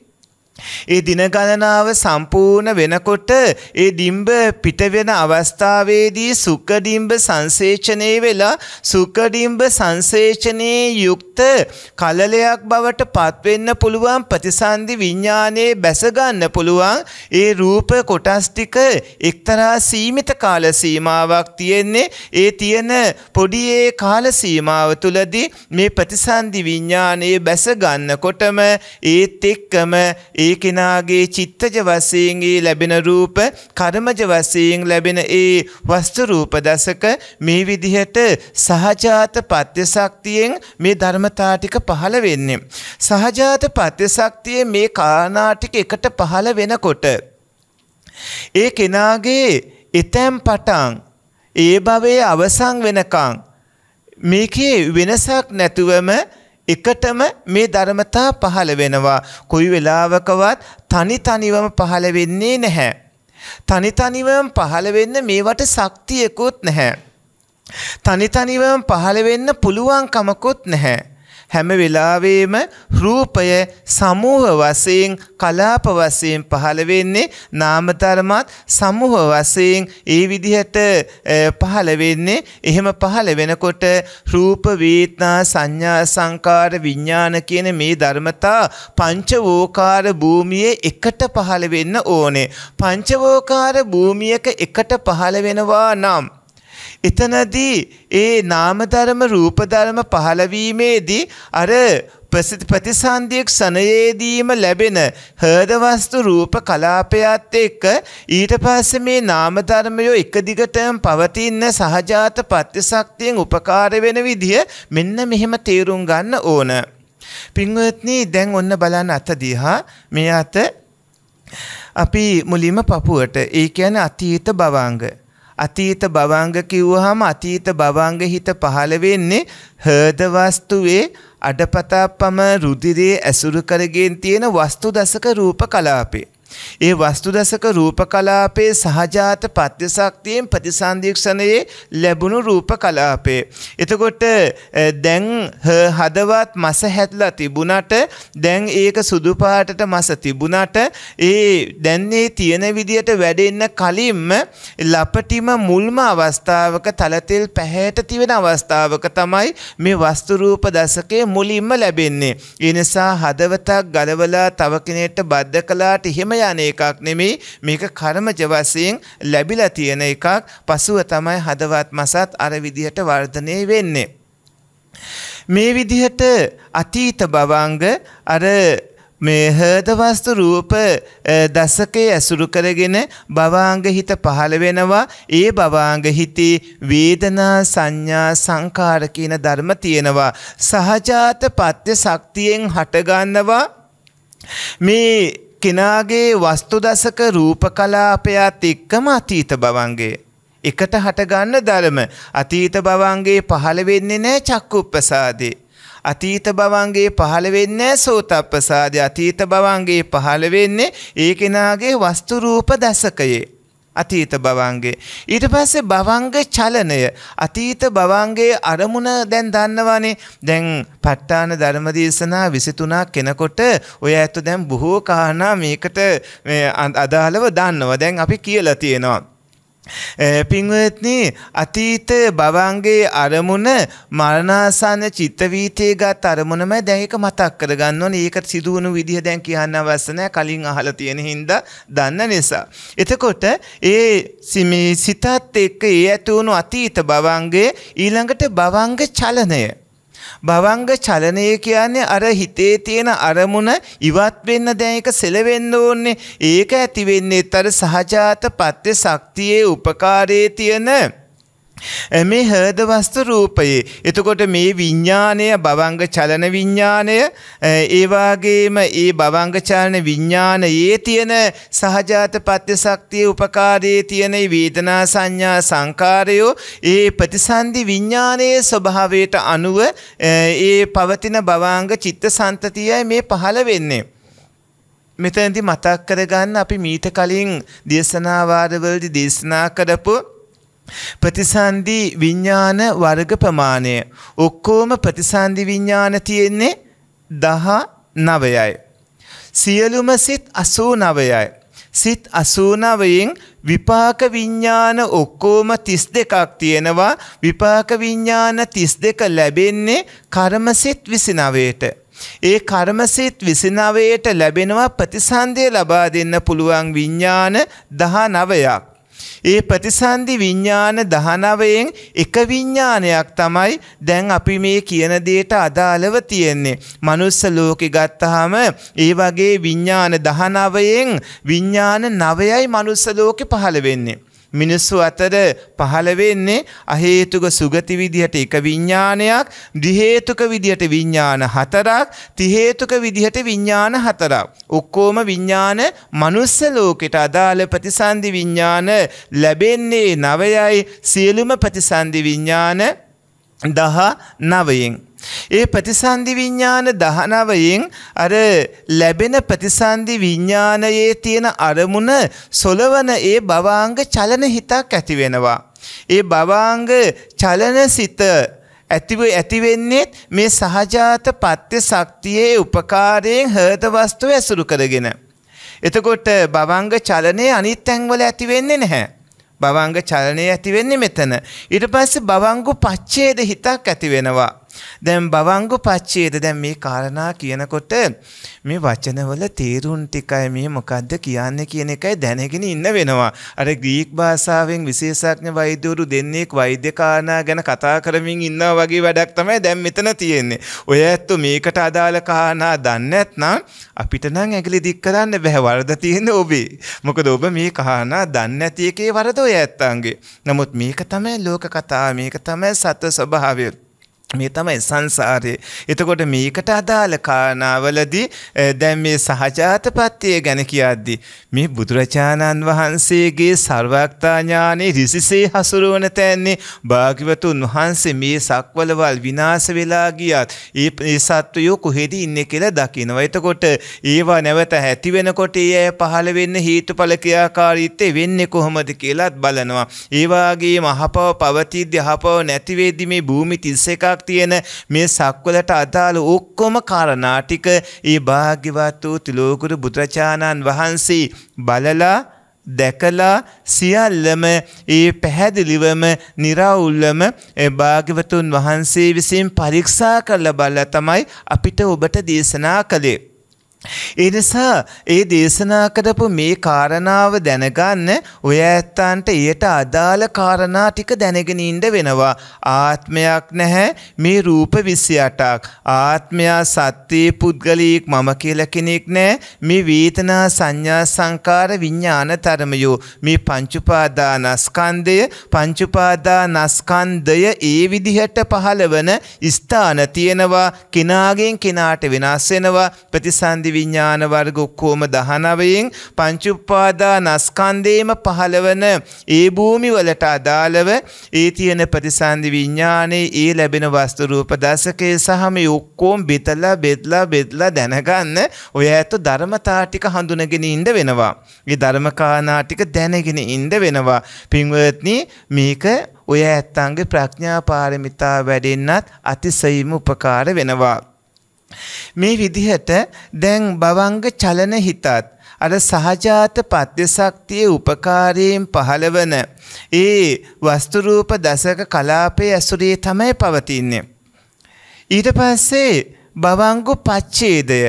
ඒ දින ගණනාව සම්පූර්ණ වෙනකොට ඒ ඩිම්බ පිට වෙන අවස්ථාවේදී සුඛ ඩිම්බ සංසේචනය වෙලා සුඛ ඩිම්බ සංසේචනයේ යුක්ත කලලයක් බවට පත්වෙන්න පුළුවන් ප්‍රතිසන්දි විඥානයේ බැස ගන්න පුළුවන්. ඒ රූප කොටස් ටික එක්තරා සීමිත කාල සීමාවක් තියෙන්නේ. ඒ තියෙන පොඩි ඒ කාල සීමාව තුලදී මේ ප්‍රතිසන්දි විඥානයේ බැස ගන්නකොටම ඒත් එක්කම ඒ ඒ කෙනාගේ චිත්තජ වශයෙන් ඒ ලැබෙන රූප කර්මජ වශයෙන් ලැබෙන ඒ වස්තු රූප දසක මේ විදිහට සහජාත පත්‍ය ශක්තියෙන් මේ ධර්මතා ටික පහළ වෙන්නේ. සහජාත පත්‍ය ශක්තිය මේ කාරණා ටික එකට පහළ වෙනකොට ඒ කෙනාගේ එතැම් පටන් ඒ භවයේ අවසන් වෙනකං මේකේ වෙනසක් නැතුවම එකටම මේ ධර්මතා පහළ වෙනවා. කොයි වෙලාවකවත් තනි තනිවම පහළ වෙන්නේ නැහැ. තනි තනිවම පහළ වෙන්න මේවට ශක්තියකුත් නැහැ. තනි තනිවම පහළ වෙන්න පුළුවන් කමකුත් නැහැ. හැම වෙලාවෙම රූපය සමූහ වශයෙන් කලාප වශයෙන් පහළ වෙන්නේ නාම ධර්මات සමූහ වශයෙන් ඒ විදිහට පහළ වෙන්නේ. එහෙම පහළ වෙනකොට රූප වේදනා සංඥා සංකාර විඥාන කියන මේ ධර්මතා පංචවෝකාර භූමියේ එකට පහළ වෙන්න ඕනේ. පංචවෝකාර භූමියක එකට පහළ වෙනවා නම් එතනදී ඒ නාමධර්ම රූපධර්ම පහළවීමේදී අර ප්‍රතිසන්දියක් සනයේදීම ලැබෙන හර්දවස්තු රූප කලාපයත් එක්ක ඊට පස්සේ මේ නාමධර්මයෝ එක දිගටම පවතින සහජාත පත්‍යශක්තියෙන් උපකාර වෙන විදිහ මෙන්න මෙහෙම තේරුම් ගන්න ඕන. පින්වත්නි දැන් ඔන්න බලන්න අත දිහා මේ අත අපි මුලින්ම පපුවට ඒ කියන්නේ අතීත භවංග අතීත භවංග කිව්වහම අතීත භවංග හිත පහළ වෙන්නේ හෘද වස්තුවේ අඩපතප්පම රුධිරයේ ඇසුරු කරගෙන තියෙන වස්තු දසක රූප කලාපේ. ඒ වස්තු දසක රූප කලාපයේ සහජාත පත්‍ය ශක්තියෙන් ප්‍රතිසන්දීක්ෂණයේ ලැබුණු රූප කලාපේ. එතකොට දැන් හදවත් මස හැදලා තිබුණට දැන් ඒක සුදු පාටට මස තිබුණට ඒ දැන් මේ තියෙන විදියට වැඩෙන්න කලින්ම ලපටිම මුල්ම අවස්ථාවක තලතෙල් පැහැයට තිබෙන අවස්ථාවක තමයි මේ වස්තු රූප දසකයේ මුලින්ම ලැබෙන්නේ. ඒ නිසා හදවතක් ගලවලා තව කෙනෙක්ට බද්ධ කළාට එහෙම යන එකක් නෙමෙයි මේක කර්මජ වශයෙන් ලැබිලා තියෙන එකක්. පසුව තමයි හදවත් මසත් අර විදිහට වර්ධනය වෙන්නේ. මේ විදිහට අතීත භවංග අර මේ හෘදවස්තු රූප දසකේ ඇසුරු කරගෙන භවාංග හිත පහළ වෙනවා. ඒ භවාංග හිතේ වේදනා සංඥා සංකාර කියන ධර්ම තියෙනවා. සහජාත පත්‍ය ශක්තියෙන් හටගන්නවා මේ කෙනාගේ වස්තු දසක රූප කලාපයත් එක්කම අතීත භවංගේ. එකට හටගන්න ධර්ම අතීත භවංගේ පහළ වෙන්නේ නැහැ චක්කුප්පසාදේ. අතීත භවංගේ පහළ වෙන්නේ සෝතප්පසාදේ. අතීත භවංගේ පහළ වෙන්නේ ඒ කෙනාගේ වස්තු රූප දසකයේ. අතීත භවංගේ. ඊට පස්සේ භවංග චලනය. අතීත භවංගේ අරමුණ දැන් දන්නවනේ. දැන් ප ဋ ාණ ධර්ම දේශනා 23ක් කෙනකොට ඔය ඇත්ත දැන් බොහෝ කාරණා මේකට අදාළව දන්නවා. දැන් අපි කියලා තියෙනවා. පින්වත්නි අතීත භවංගේ අරමුණ මරණාසන්න චිත්ත වීතියේ ගත් අරමුණම දැන් ඒක මතක් කරගන්න ඕනේ. ඒකට සිදුවුණු විදිහ දැන් කියන්න අවශ්‍ය නැහැ. කලින් අහලා තියෙන හින්දා දන්න නිසා. එතකොට ඒ සිමේ සිතත් එක්ක ඒ ඇති වුණු අතීත භවංගේ ඊළඟට භවංග චලනය භවංග චලනය කියන්නේ අර හිතේ තියෙන අරමුණ ඉවත් වෙන්න දැන් ඒක සෙලවෙන්න ඕනේ. ඒක ඇති වෙන්නේ අර සහජාත පත්‍ය ශක්තියේ උපකාරයේ තියෙන මේ හෘද වස්තු රූපයේ. එතකොට මේ විඥාණය භවංග චලන විඥාණය ඒ වාගේම ඒ භවංග චලන විඥානයේ තියෙන සහජාත පත්‍ය ශක්තිය උපකාරයේ තියෙන වේදනා සංඥා සංකාරයෝ ඒ ප්‍රතිසන්දි විඥානයේ ස්වභාවයට අනුව ඒ පවතින භවංග චිත්ත සන්තතියයි මේ පහළ වෙන්නේ. මෙතනදී මතක් කරගන්න අපි මීට කලින් දේශනා වාරවලදී දේශනා කරපු ප්‍රතිසන්දි විඤ්ඥාන වර්ග ප්‍රමාණය. ඔක්කෝම ප්‍රතිසන්දි විඤ්ඥාන තියෙන්නේ දහ නවයයි. සියලුම සිත් අසූ නවයයි. සිත් අසූනවයෙන් විපාක විඤ්ඥාන ඔක්කෝම තිස් දෙකක් තියෙනවා විපාක විඤ්ඥාන තිස් දෙක ලැබෙන්නේ කර්මසිත් විසිනවයට. ඒ කර්මසිත් විසිනවයට ලැබෙනවා ප්‍රතිසන්දය ලබා දෙන්න පුළුවන් විඤ්ඥාන දහ නවයක්. ඒ ප්‍රතිසන්දි විඤ්ඥාන දහනවයෙන් එක විඤ්ඥානයක් තමයි දැන් අපි මේ කියන දේට අදාළව තියෙන්නේ. මනුස්ස ලෝකෙ ගත්තහම ඒ වගේ විඤ්ඥාන දහනවයෙන් විඤ්ඥාන නවයයි මනුස්ස ලෝකෙ පහළ වෙන්නේ. මිනිස්සු අතර පහළ වෙන්නේ අහේතුක සුගති විදිහට එක විඤ්ඥානයක් දිහේතුක විදිහට විඤ්ඥාන හතරක් තිහේතුක විදිහට විඤ්ඥාන හතරක්. ඔක්කෝම විඤ්ඥාන මනුස්ස ලෝකෙට අදාළ ප්‍රතිසන්ධි විඤ්ඥාන ලැබෙන්නේ නවයයි සියලුම ප්‍රතිසන්ධි විඤ්ඥාන දහ නවයෙන්. ඒ ප්‍රතිසන්ධි විඤ්ඥාන දහනවයෙන් අර ලැබෙන ප්‍රතිසන්ධි විඤ්ඥානයේ තියෙන අරමුණ සොලවන ඒ භවාංග චලන හිතක් ඇතිවෙනවා. ඒ භවාංග චලන සිත ඇතිව ඇතිවෙන්නේත් මේ සහජාත පත්‍ය ශක්තියේ උපකාරයෙන් හර්ත වස්තුව ඇසුරු කරගෙන. එතකොට භවංග චලනය අනිත් තැන්වල ඇතිවෙන්නේ නැහැ. භවංග චලනය ඇතිවෙන්නේ මෙතන. ඊට පස්සේ භවංගු පච්චේද හිතක් ඇති වෙනවා. දැන් භවංගු පච්චේද දැන් මේ කාරණා කියනකොට මේ වචනවල තේරුම් ටිකයි මේ මොකද්ද කියන්නේ කියන එකයි දැනගෙන ඉන්න වෙනවා. අර ග්‍රීක භාෂාවෙන් විශේෂඥ වෛද්‍යවරු දෙන්නෙක් වෛද්‍ය කාරණා ගැන කතා කරමින් ඉන්නවා වගේ වැඩක් තමයි දැන් මෙතන තියෙන්නේ. ඔය ඇත්තෝ මේකට අදාළ කාරණා දන්නේ නැත්නම් අපිට නම් ඇඟිලි දික් කරන්න බෑ වරද තියෙන්නේ ඔබේ. මොකද ඔබ මේ කාරණා දන්නේ නැති එකේ වරද ඔය ඇත්තන්ගේ. නමුත් මේක තමයි ලෝක කතාව මේක තමයි සත්‍ය ස්වභාවය. මේ තමයි සංසාරයේ. එතකොට මේකට අදාළ කාරණාවලදී දැන් මේ සහජාතපත්තිය ගැන කියද්දී මේ බුදුරජාණන් වහන්සේගේ සර්වඥතා ඥානෙ ඍසිසේ හසුරුවන තැන්නේ භාග්‍යවතුන් වහන්සේ මේ සක්වලවල් විනාශ වෙලා ගියත් ඒ ඒ සත්වයෝ කොහෙද ඉන්නේ කියලා දකිනවා. එතකොට ඒවා නැවත ඇති වෙනකොට ඒ පහළ වෙන්න හේතුඵල ක්‍රියාකාරීත්වය වෙන්නේ කොහොමද කියලාත් බලනවා. ඒ වගේම අහපව පවතිද්දී අහපව නැති වෙද්දී මේ භූමි 31ක් ගොඩාක් තියෙන මේ සක්වලට අදාළ ඔක්කොම කාරණා ටික ඒ භාග්‍යවත් වූ තිලෝකුරු බුදුරජාණන් වහන්සේ බලලා දැකලා සියල්ලම ඒ පැහැදිලිවම निराවුල්ලම භාග්‍යවතුන් වහන්සේ විසින් පරීක්ෂා කරලා බලලා තමයි අපිට ඔබට දේශනා කළේ. ඒ නිසා ඒ දේශනා කරපු මේ කාරණාව දැනගන්න ඔය ඇත්තන්ට ඊට අදාළ කාරණා ටික දැනගෙන ඉන්න වෙනවා. ආත්මයක් නැහැ මේ රූප 28ක්. ආත්මයා සත්‍යයේ පුද්ගලීක් මම කියලා කෙනෙක් නැහැ. මේ වේදනා සංඥා සංකාර විඥාන ධර්මයෝ මේ පංච උපාදානස්කන්ධය පංච උපාදානස්කන්ධය ඒ විදිහට පහළවන ස්ථාන තියෙනවා. කිනාගෙන් කිනාට වෙනස් වෙනවා. ප්‍රතිසන්දි විඥාන වර්ග ඔක්කොම 19න් පංච උපාදානස්කන්ධේම පහළවන ඒ භූමි වලට අදාළව ඒ තියෙන ප්‍රතිසන්දි විඥානේ ඒ ලැබෙන වස්තු රූප දසකේ සහ මේ ඔක්කොම බෙදලා බෙදලා බෙදලා දැනගන්න ඔය ඇත්ත ධර්මතා ටික හඳුනගෙන ඉන්න වෙනවා. ඒ ධර්මකානා ටික දැනගෙන ඉන්න වෙනවා. පින්වත්නි මේක ඔය ඇත්තන්ගේ ප්‍රඥා පාරමිතා වැඩෙන්නත් අතිශයින්ම උපකාර වෙනවා. මේ විදිහට දැන් භවංග චලන හිතත් අර සහජාත පද්‍යශක්තියේ උපකාරයෙන් පහළවන ඒ වස්තුරූප දසක කලාපයේ ඇසුරේ තමයි පවතින්නේ. ඊට පස්සේ භවංගු පච්ඡේදය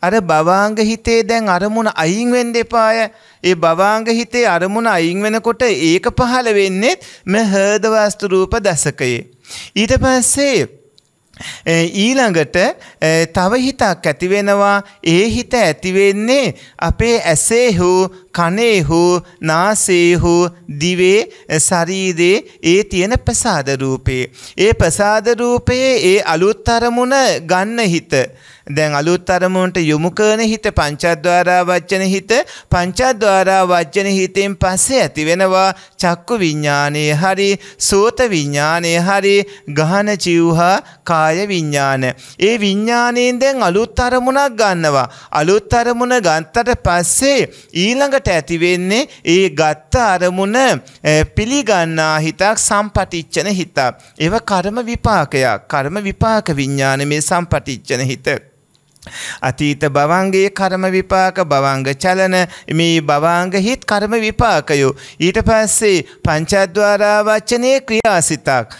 අර භවාංග හිතේ දැන් අරමුණ අයින් වෙන්න එපාය. ඒ භවාංග හිතේ අරමුණ අයින් වෙනකොට ඒක පහළ වෙන්නේ මේ හෘද වස්තු රූප දසකයේ. ඊට පස්සේ ඊළඟට තව හිතක් ඇති වෙනවා. ඒ හිත ඇති වෙන්නේ අපේ ඇසේ හෝ කනේ හෝ නාසයේ හෝ දිවේ ශරීරයේ ඒ තියෙන ප්‍රසාද රූපේ. ඒ ප්‍රසාද රූපයේ ඒ අලුත් අරමුණ ගන්න හිත. දැන් අලුත් අරමුණට යොමු කරන හිත පංචද්වාරා වජ්ජන හිත පංචද්වාරා වජ්ජන හිතෙන් පස්සේ ඇති වෙනවා චක්කු විඥානය හරි සෝත විඥානය හරි ගහන ජීවහා කාය විඥාන. ඒ විඥාණයෙන් දැන් අලුත් අරමුණක් ගන්නවා. අලුත් අරමුණ ගත්තට පස්සේ ඊළඟට ඇති වෙන්නේ ඒ ගත්ත අරමුණ පිළිගන්නා හිතක් සම්පටිච්ඡන හිතක්. ඒව කර්ම විපාකයක්. කර්ම විපාක විඥාන මේ සම්පටිච්ඡන හිත. අතීත භවංගයේ කර්ම විපාක භවංග චලන මේ භවංග හිත් කර්ම විපාකයෝ. ඊට පස්සේ පංචද්වාරා වචනේ ක්‍රියාසිතක්.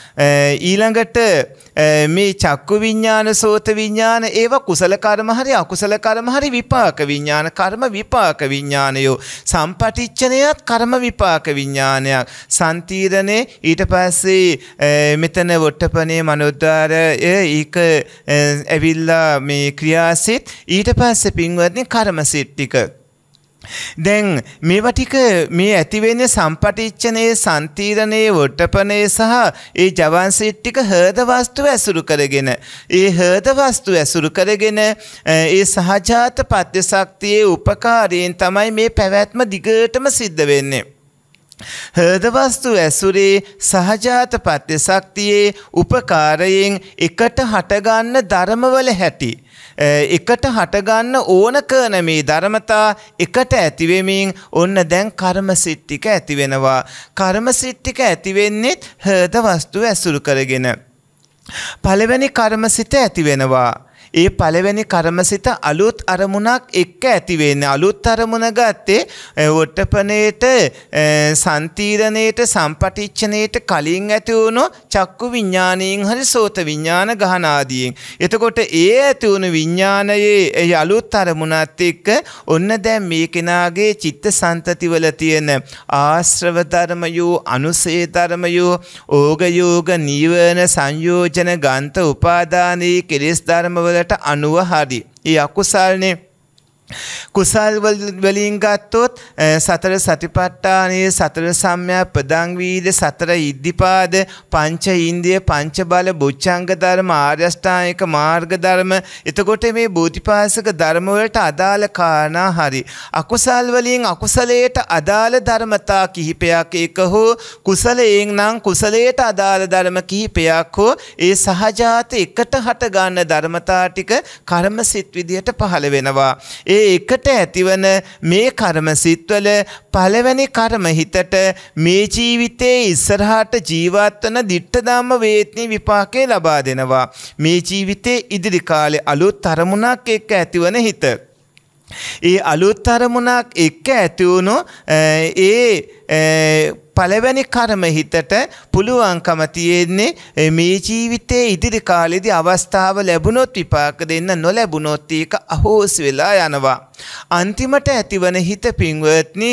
ඊළඟට මේ චක්කු විඤ්ඤාණ සෝත විඤ්ඤාණ ඒව කුසල කර්ම හරි අකුසල කර්ම හරි විපාක විඤ්ඤාණ කර්ම විපාක විඤ්ඤාණයෝ සම්පටිච්ඡනයත් කර්ම විපාක විඤ්ඤාණයක් සම්තීරණේ ඊට පස්සේ මෙතන වොට්ටපනේ මනෝද්වාර ඒක ඇවිල්ලා මේ ක්‍රියා සිත් ඊට පස්සේ පින්වත්නි කර්ම සිත් ටික. දැන් මේවා ටික මේ ඇතිවෙන්නේ සම්පටිච්ඡනයේ සම්තීරණයේ වොට්ටපනේ සහ ඒ ජවන් සිත් ටික හෘද වස්තු ඇසුරු කරගෙන. ඒ හෘද වස්තු ඇසුරු කරගෙන ඒ සහජාත පත්‍ය ශක්තියේ උපකාරයෙන් තමයි මේ පැවැත්ම දිගටම සිද්ධ වෙන්නේ. හෘදවස්තු ඇසුරේ සහජාත පත්‍ය ශක්තියේ උපකාරයෙන් එකට හටගන්න ධර්මවල හැටි. එකට හටගන්න ඕන කරන මේ ධර්මතා එකට ඇතිවෙමින් ඔන්න දැන් කර්ම සිට්ටික ඇතිවෙනවා. කර්ම සිට්ටික ඇතිවෙන්නෙත් හෘද වස්තු ඇසුරු කරගෙන. පළවෙනි කර්මසිත ඇතිවෙනවා. ඒ පළවෙනි කර්මසිත අලුත් අරමුණක් එක්ක ඇති වෙන්නේ. අලුත් අරමුණ ගත්තේ වොට්ටපනේට සම්තීරණේට සම්පටිච්ඡනේට කලින් ඇති වුණු චක්කු විඥාණයෙන් හරි සෝත විඥාන ගහන ආදියෙන්. එතකොට ඒ ඇති වුණු විඥානයේ ඒ අලුත් අරමුණත් එක්ක ඔන්න දැන් මේ කෙනාගේ චිත්ත සන්තතිවල තියෙන ආශ්‍රව ධර්මයෝ අනුසේ ධර්මයෝ ඕග යෝග නීවරණ සංයෝජන ගන්ත උපාදානී කෙලෙස් ධර්මවල වලට අනුව හරි. ඒ අකුසල්නේ කුසල් වලින් ගත්තොත් සතර සතිපට්ඨානයේ සතර සම්‍යක් ප්‍රදං වීද සතර ඉද්ධිපාද පංච ඉන්දිය පංච බල බුච්චංග ධර්ම ආර්ය අෂ්ටාංගික මාර්ග ධර්ම. එතකොට මේ බෝධිපාසක ධර්ම වලට අදාළ කාරණා හරි. අකුසල් වලින් අකුසලයට අදාළ ධර්මතා කිහිපයක් එක හෝ කුසලයෙන් නම් කුසලයට අදාළ ධර්ම කිහිපයක් හෝ ඒ සහජාත එකට හට ගන්න ධර්මතා ටික කර්ම සිත් විදියට පහළ වෙනවා. ඒ ඒ එකට ඇතිවන මේ කර්ම සිත්වල පළවැනි කර්ම හිතට මේ ජීවිතයේ ඉස්සරහට ජීවත් වන ditta ධම්ම වේත්නි විපාකේ ලබා දෙනවා. මේ ජීවිතේ ඉදිරි කාලේ අලුත් අරමුණක් එක්ක ඇතිවන හිත. ඒ අලුත් අරමුණක් එක්ක ඇති වුණු ඒ පළවැනි කර්ම හිතට පුළුවන්කම තියෙන්නේ මේ ජීවිතයේ ඉදිරි කාලෙදී අවස්ථාව ලැබුණොත් විපාක දෙන්න නොලැබුණොත් ඒක අහෝසි වෙලා යනවා. අන්තිමට ඇතිවන හිත පින්වත්නි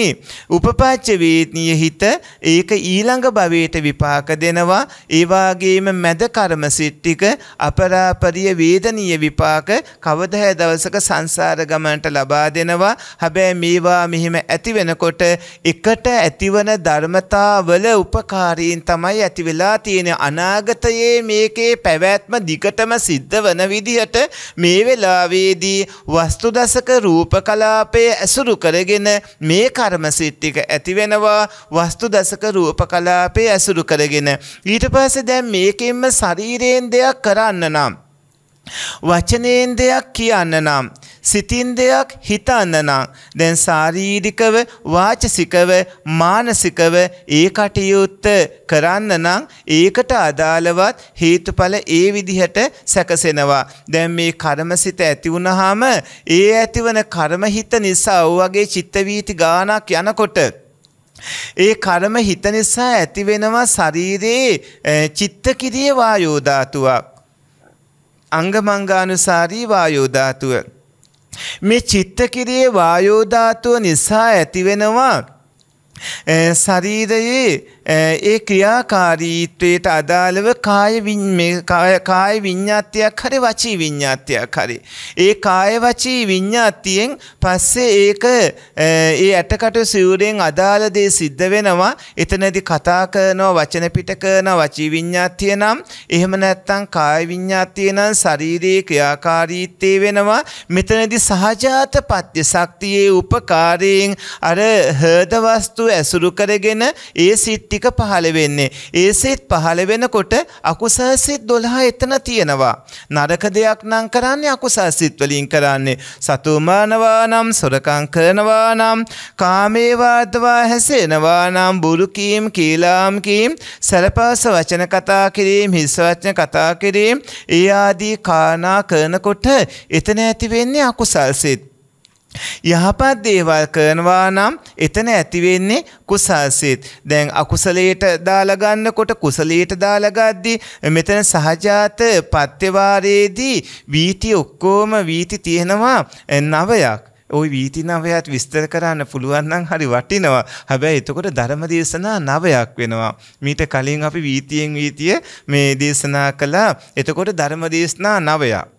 උපපාච්ච වේත්නීය හිත ඒක ඊළඟ භවයට විපාක දෙනවා. ඒ වගේම මැද කර්ම සිත් ටික අපරාපරිය වේදනීය විපාක කවදා දවසක සංසාර ගමනට ලබා දෙනවා. හැබැයි මේවා මෙහිම ඇති වෙනකොට එකට ඇතිවන ධර්මතා අවස්ථාවල උපකාරීන් තමයි ඇති වෙලා තියෙන අනාගතයේ මේකේ පැවැත්ම දිගටම සිද්ධ වන විදිහට මේ වෙලාවේදී වස්තු දසක රූප කලාපයේ ඇසුරු කරගෙන මේ කර්ම සිට්ටික ඇති වෙනවා වස්තු දසක රූප කලාපයේ ඇසුරු කරගෙන. ඊට පස්සේ දැන් මේකෙන්ම ශරීරයෙන් දෙයක් කරන්න නම් වචනයෙන් දෙයක් කියන්න නම් සිතින් දෙයක් හිතන්න නම් දැන් ශාරීරිකව වාචසිකව මානසිකව ඒ කටයුත්ත කරන්න නම් ඒකට අදාළවත් හේතුඵල ඒ විදිහට සැකසෙනවා. දැන් මේ කර්මසිත ඇති වුනහම ඒ ඇතිවන කර්මහිත නිසා වගේ චිත්ත වීති ගානක් යනකොට ඒ කර්ම හිත නිසා ඇති වෙනවා ශරීරයේ චිත්ත කිරිය වායෝ ධාතුවක්. අංගමංගානුසාරී වායෝ ධාතුව. මේ චිත්තකිරියේ වායෝ ධාතුව නිසා ඇතිවෙනවා ශරීරයේ ඒ ක්‍රියාකාරීත්වයට අදාළව කාය කාය විඤ්ඤාත්යක් හරි වචී විඤ්ඤාත්යක් හරි. ඒ කාය වචී විඤ්ඤාතියෙන් පස්සේ ඒක ඒ ඇටකට සිවුරෙන් අදාළ දේ සිද්ධ වෙනවා. එතනදී කතා කරනවා වචන පිට කරනවා වචී විඤ්ඤාතිය නම්. එහෙම නැත්නම් කාය විඤ්ඤාතිය නම් ශාරීරික ක්‍රියාකාරීත්වය වෙනවා. මෙතනදී සහජාත පත්‍ය ශක්තියේ උපකාරයෙන් අර හෘද වස්තු ඇසුරු කරගෙන ඒ සිත් ටික පහළ වෙන්නේ. ඒ සිත් පහළ වෙනකොට අකුසල් සිත් 12 එතන තියෙනවා. නරක දෙයක් නම් කරන්නේ අකුසල් සිත් වලින් කරන්නේ. සතු මානවා නම් සොරකම් කරනවා නම් කාමේ වාදවා හැසෙනවා නම් බුරු කීම් කීලාම් කීම් සලපස වචන කතා කිරීම හිස් වචන කතා කිරීම ඒ ආදී කාරණා කරනකොට එතන ඇති වෙන්නේ අකුසල් සිත්. යහපත් දේවල් කරනවා නම් එතන ඇතිවෙන්නේ කුසල්සිත. දැන් අකුසලයට දාලා ගන්නකොට කුසලයට දාලා ගද්දි මෙතන සහජාත පත්‍යවාරයේදී වීති ඔක්කොම වීති තියෙනවා නවයක්. ওই වීති නවයත් විස්තර කරන්න පුළුවන් නම් හරි වටිනවා. හැබැයි එතකොට ධර්ම දේශනා නවයක් වෙනවා. මීට කලින් අපි වීතියෙන් වීතිය මේ දේශනා කළා. එතකොට ධර්ම දේශනා නවයක්.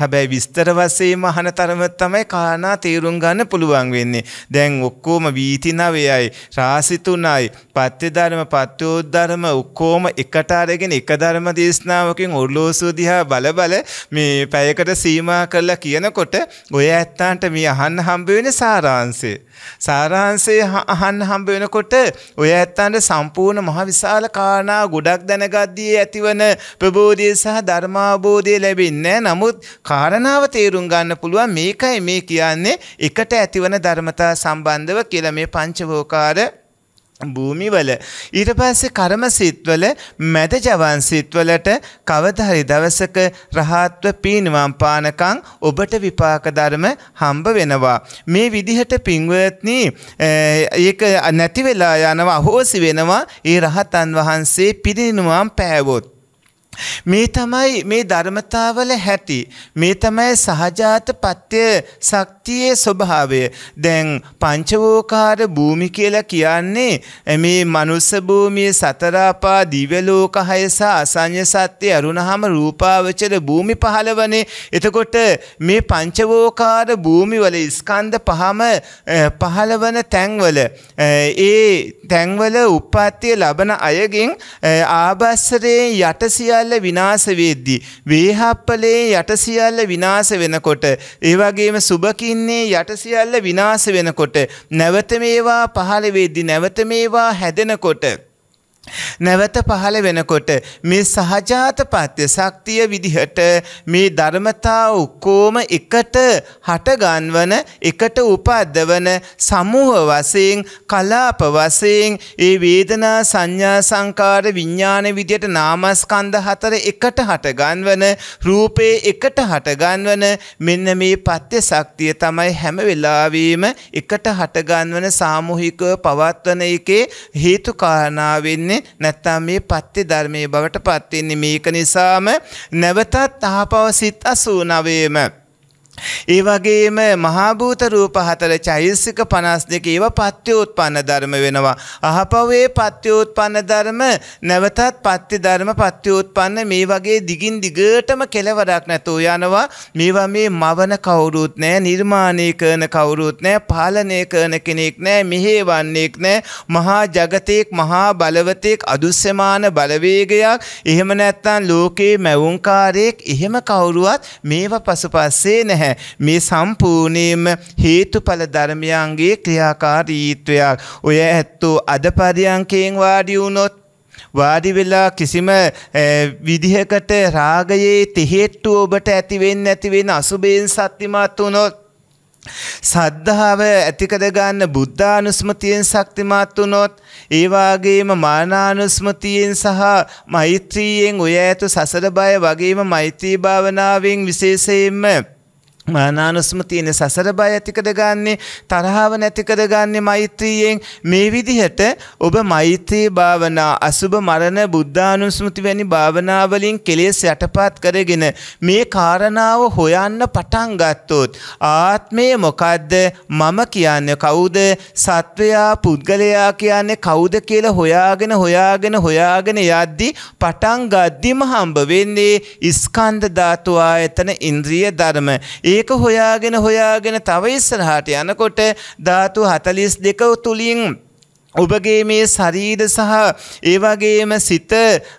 හැබැයි විස්තර වශයෙන්ම අහන තරම තමයි කාරණා තේරුම් ගන්න පුළුවන් වෙන්නේ. දැන් ඔක්කොම වීති නවයයි, රාසි තුනයි, පත්‍ය ධර්ම, පත්‍යෝද්ධර්ම ඔක්කොම එකට අරගෙන එක ධර්ම දේශනාවකින් ඔර්ලෝසුව දිහා බල බල මේ පැයකට සීමා කරලා කියනකොට ඔය ඇත්තන්ට මේ අහන්න හම්බ වෙන සාරාංශය. සාරාංශය අහන්න හම්බ වෙනකොට ඔය ඇත්තන්ට සම්පූර්ණ මහ විශාල කාරණා ගොඩක් දැනගද්දී ඇතිවන ප්‍රබෝධය සහ ධර්මාබෝධය ලැබෙන්නේ නමුත් කාරණාව තේරුම් ගන්න පුළුවන් මේකයි. මේ කියන්නේ එකට ඇතිවන ධර්මතා සම්බන්ධව කියලා මේ පංචවෝකාර භූමිවල. ඊට පස්සේ කර්ම සිත්වල මැද ජවන් සිත්වලට කවදා හරි දවසක රහත්ව පීනුවම් පානකම් ඔබට විපාක ධර්ම හම්බ වෙනවා. මේ විදිහට පින්වත්නි ඒක නැති වෙලා යනවා අහෝසි වෙනවා. ඒ රහතන් වහන්සේ පිරිනුවම් පෑවොත්. මේ තමයි මේ ධර්මතාවල හැටි. මේ තමයි සහජාත පත්‍ය ශක්තියේ ස්වභාවය. දැන් පංචවෝකාර භූමි කියලා කියන්නේ මේ මනුස්ස භූමියේ සතරාපා දිව්‍ය ලෝක හය සහ අසඤ්ඤ සත්‍ය අරුණහම රූපාවචර භූමි පහළවනේ. එතකොට මේ පංචවෝකාර භූමි වල ස්කන්ධ පහම පහළවන තැන්වල ඒ තැන්වල උප්පත්තිය ලබන අයගෙන් ආභස්සරයෙන් යට සියල්ල සියල්ල විනාශ වෙද්දී වේහප්පලේ යට සියල්ල විනාශ වෙනකොට ඒ වගේම සුබකින්නේ යට සියල්ල විනාශ වෙනකොට නැවත මේවා පහළ වෙද්දී නැවත මේවා හැදෙනකොට නැවත පහළ වෙනකොට මේ සහජාත පත්‍ය ශක්තිය විදිහට මේ ධර්මතා ඔක්කොම එකට හටගන්වන එකට උපද්දවන සමූහ වශයෙන් කලාප වශයෙන් ඒ වේදනා සංඥා සංකාර විඥාන විදියට නාමස්කන්ධ හතර එකට හටගන්වන රූපේ එකට හටගන්වන මෙන්න මේ පත්‍ය ශක්තිය තමයි හැම වෙලාවෙම එකට හටගන්වන සාමූහිකව පවත්වන එකේ හේතු කාරණා වෙන්නේ නැත්තම් මේ පත්‍ය ධර්මයේ බවට පත් වෙන්නේ මේක නිසාම. නැවතත් අහපව සිත් 89ම ඒ වගේම මහාභූත රූප හතර චෛසික 52 ඒවා පත්‍යෝත්පන්න ධර්ම වෙනවා. අහපවේ පත්‍යෝත්පන්න ධර්ම නැවතත් පත්‍ය ධර්ම පත්‍යෝත්පන්න මේ වගේ දිගින් දිගටම කෙලවරක් නැතුව යනවා. මේවා මේ මවන කවුරුත් නැහැ, නිර්මාණය කරන කවුරුත් නැහැ, පාලනය කරන කෙනෙක් නැහැ, මෙහෙවන්නේක් නැහැ. මහා జగතේක් මහා බලවතෙක් අදුස්සමාන බලවේගයක්. එහෙම නැත්නම් ලෝකේ මැවුම්කාරයෙක් එහෙම කවුරුවත් මේවා පසුපස්සේ නැහැ. මේ සම්පූර්ණයෙන්ම හේතුඵල ධර්මයන්ගේ ක්‍රියාකාරීත්වයක්. ඔය ඇත්තෝ අද පරියන්කයෙන් වාඩි වුණොත් වාඩි වෙලා කිසිම විදිහකට රාගයේ තෙහෙට්ටු ඔබට ඇති වෙන්නේ නැති වෙන අසුබෙන් සත්‍යමත් වුණොත් සද්ධාව ඇති කරගන්න බුද්ධානුස්මතියෙන් ශක්තිමත් වුණොත් ඒ වගේම මානානුස්මතියෙන් සහ මෛත්‍රියෙන් ඔය ඇතු සසර බය වගේම මෛත්‍රී භාවනාවෙන් විශේෂයෙන්ම මානානුස්මතියන සසර බය ඇතිකද ගන්නේ තරහාව නැතිකද ගන්නේ මෛත්‍රියෙන්? මේ විදිහට ඔබ මෛත්‍රී භාවනා අසුභ මරණ බුද්ධානුස්මති වැනි භාවනාවලින් කෙලෙස් යටපත් කරගෙන මේ කාරණාව හොයන්න පටන් ගත්තොත් ආත්මය මොකද්ද? මම කියන්නේ කවුද? සත්වයා පුද්ගලයා කියන්නේ කවුද කියලා හොයාගෙන හොයාගෙන හොයාගෙන යද්දි පටන් ගද්දිම හම්බ වෙන්නේ ස්කන්ධ ධාතු ආයතන ඉන්ද්‍රිය ධර්ම. ඒක හොයාගෙන හොයාගෙන තව ඉස්සරහට යනකොට ධාතු 42 තුලින් ඔබගේ මේ ශරීර සහ ඒ වගේම සිත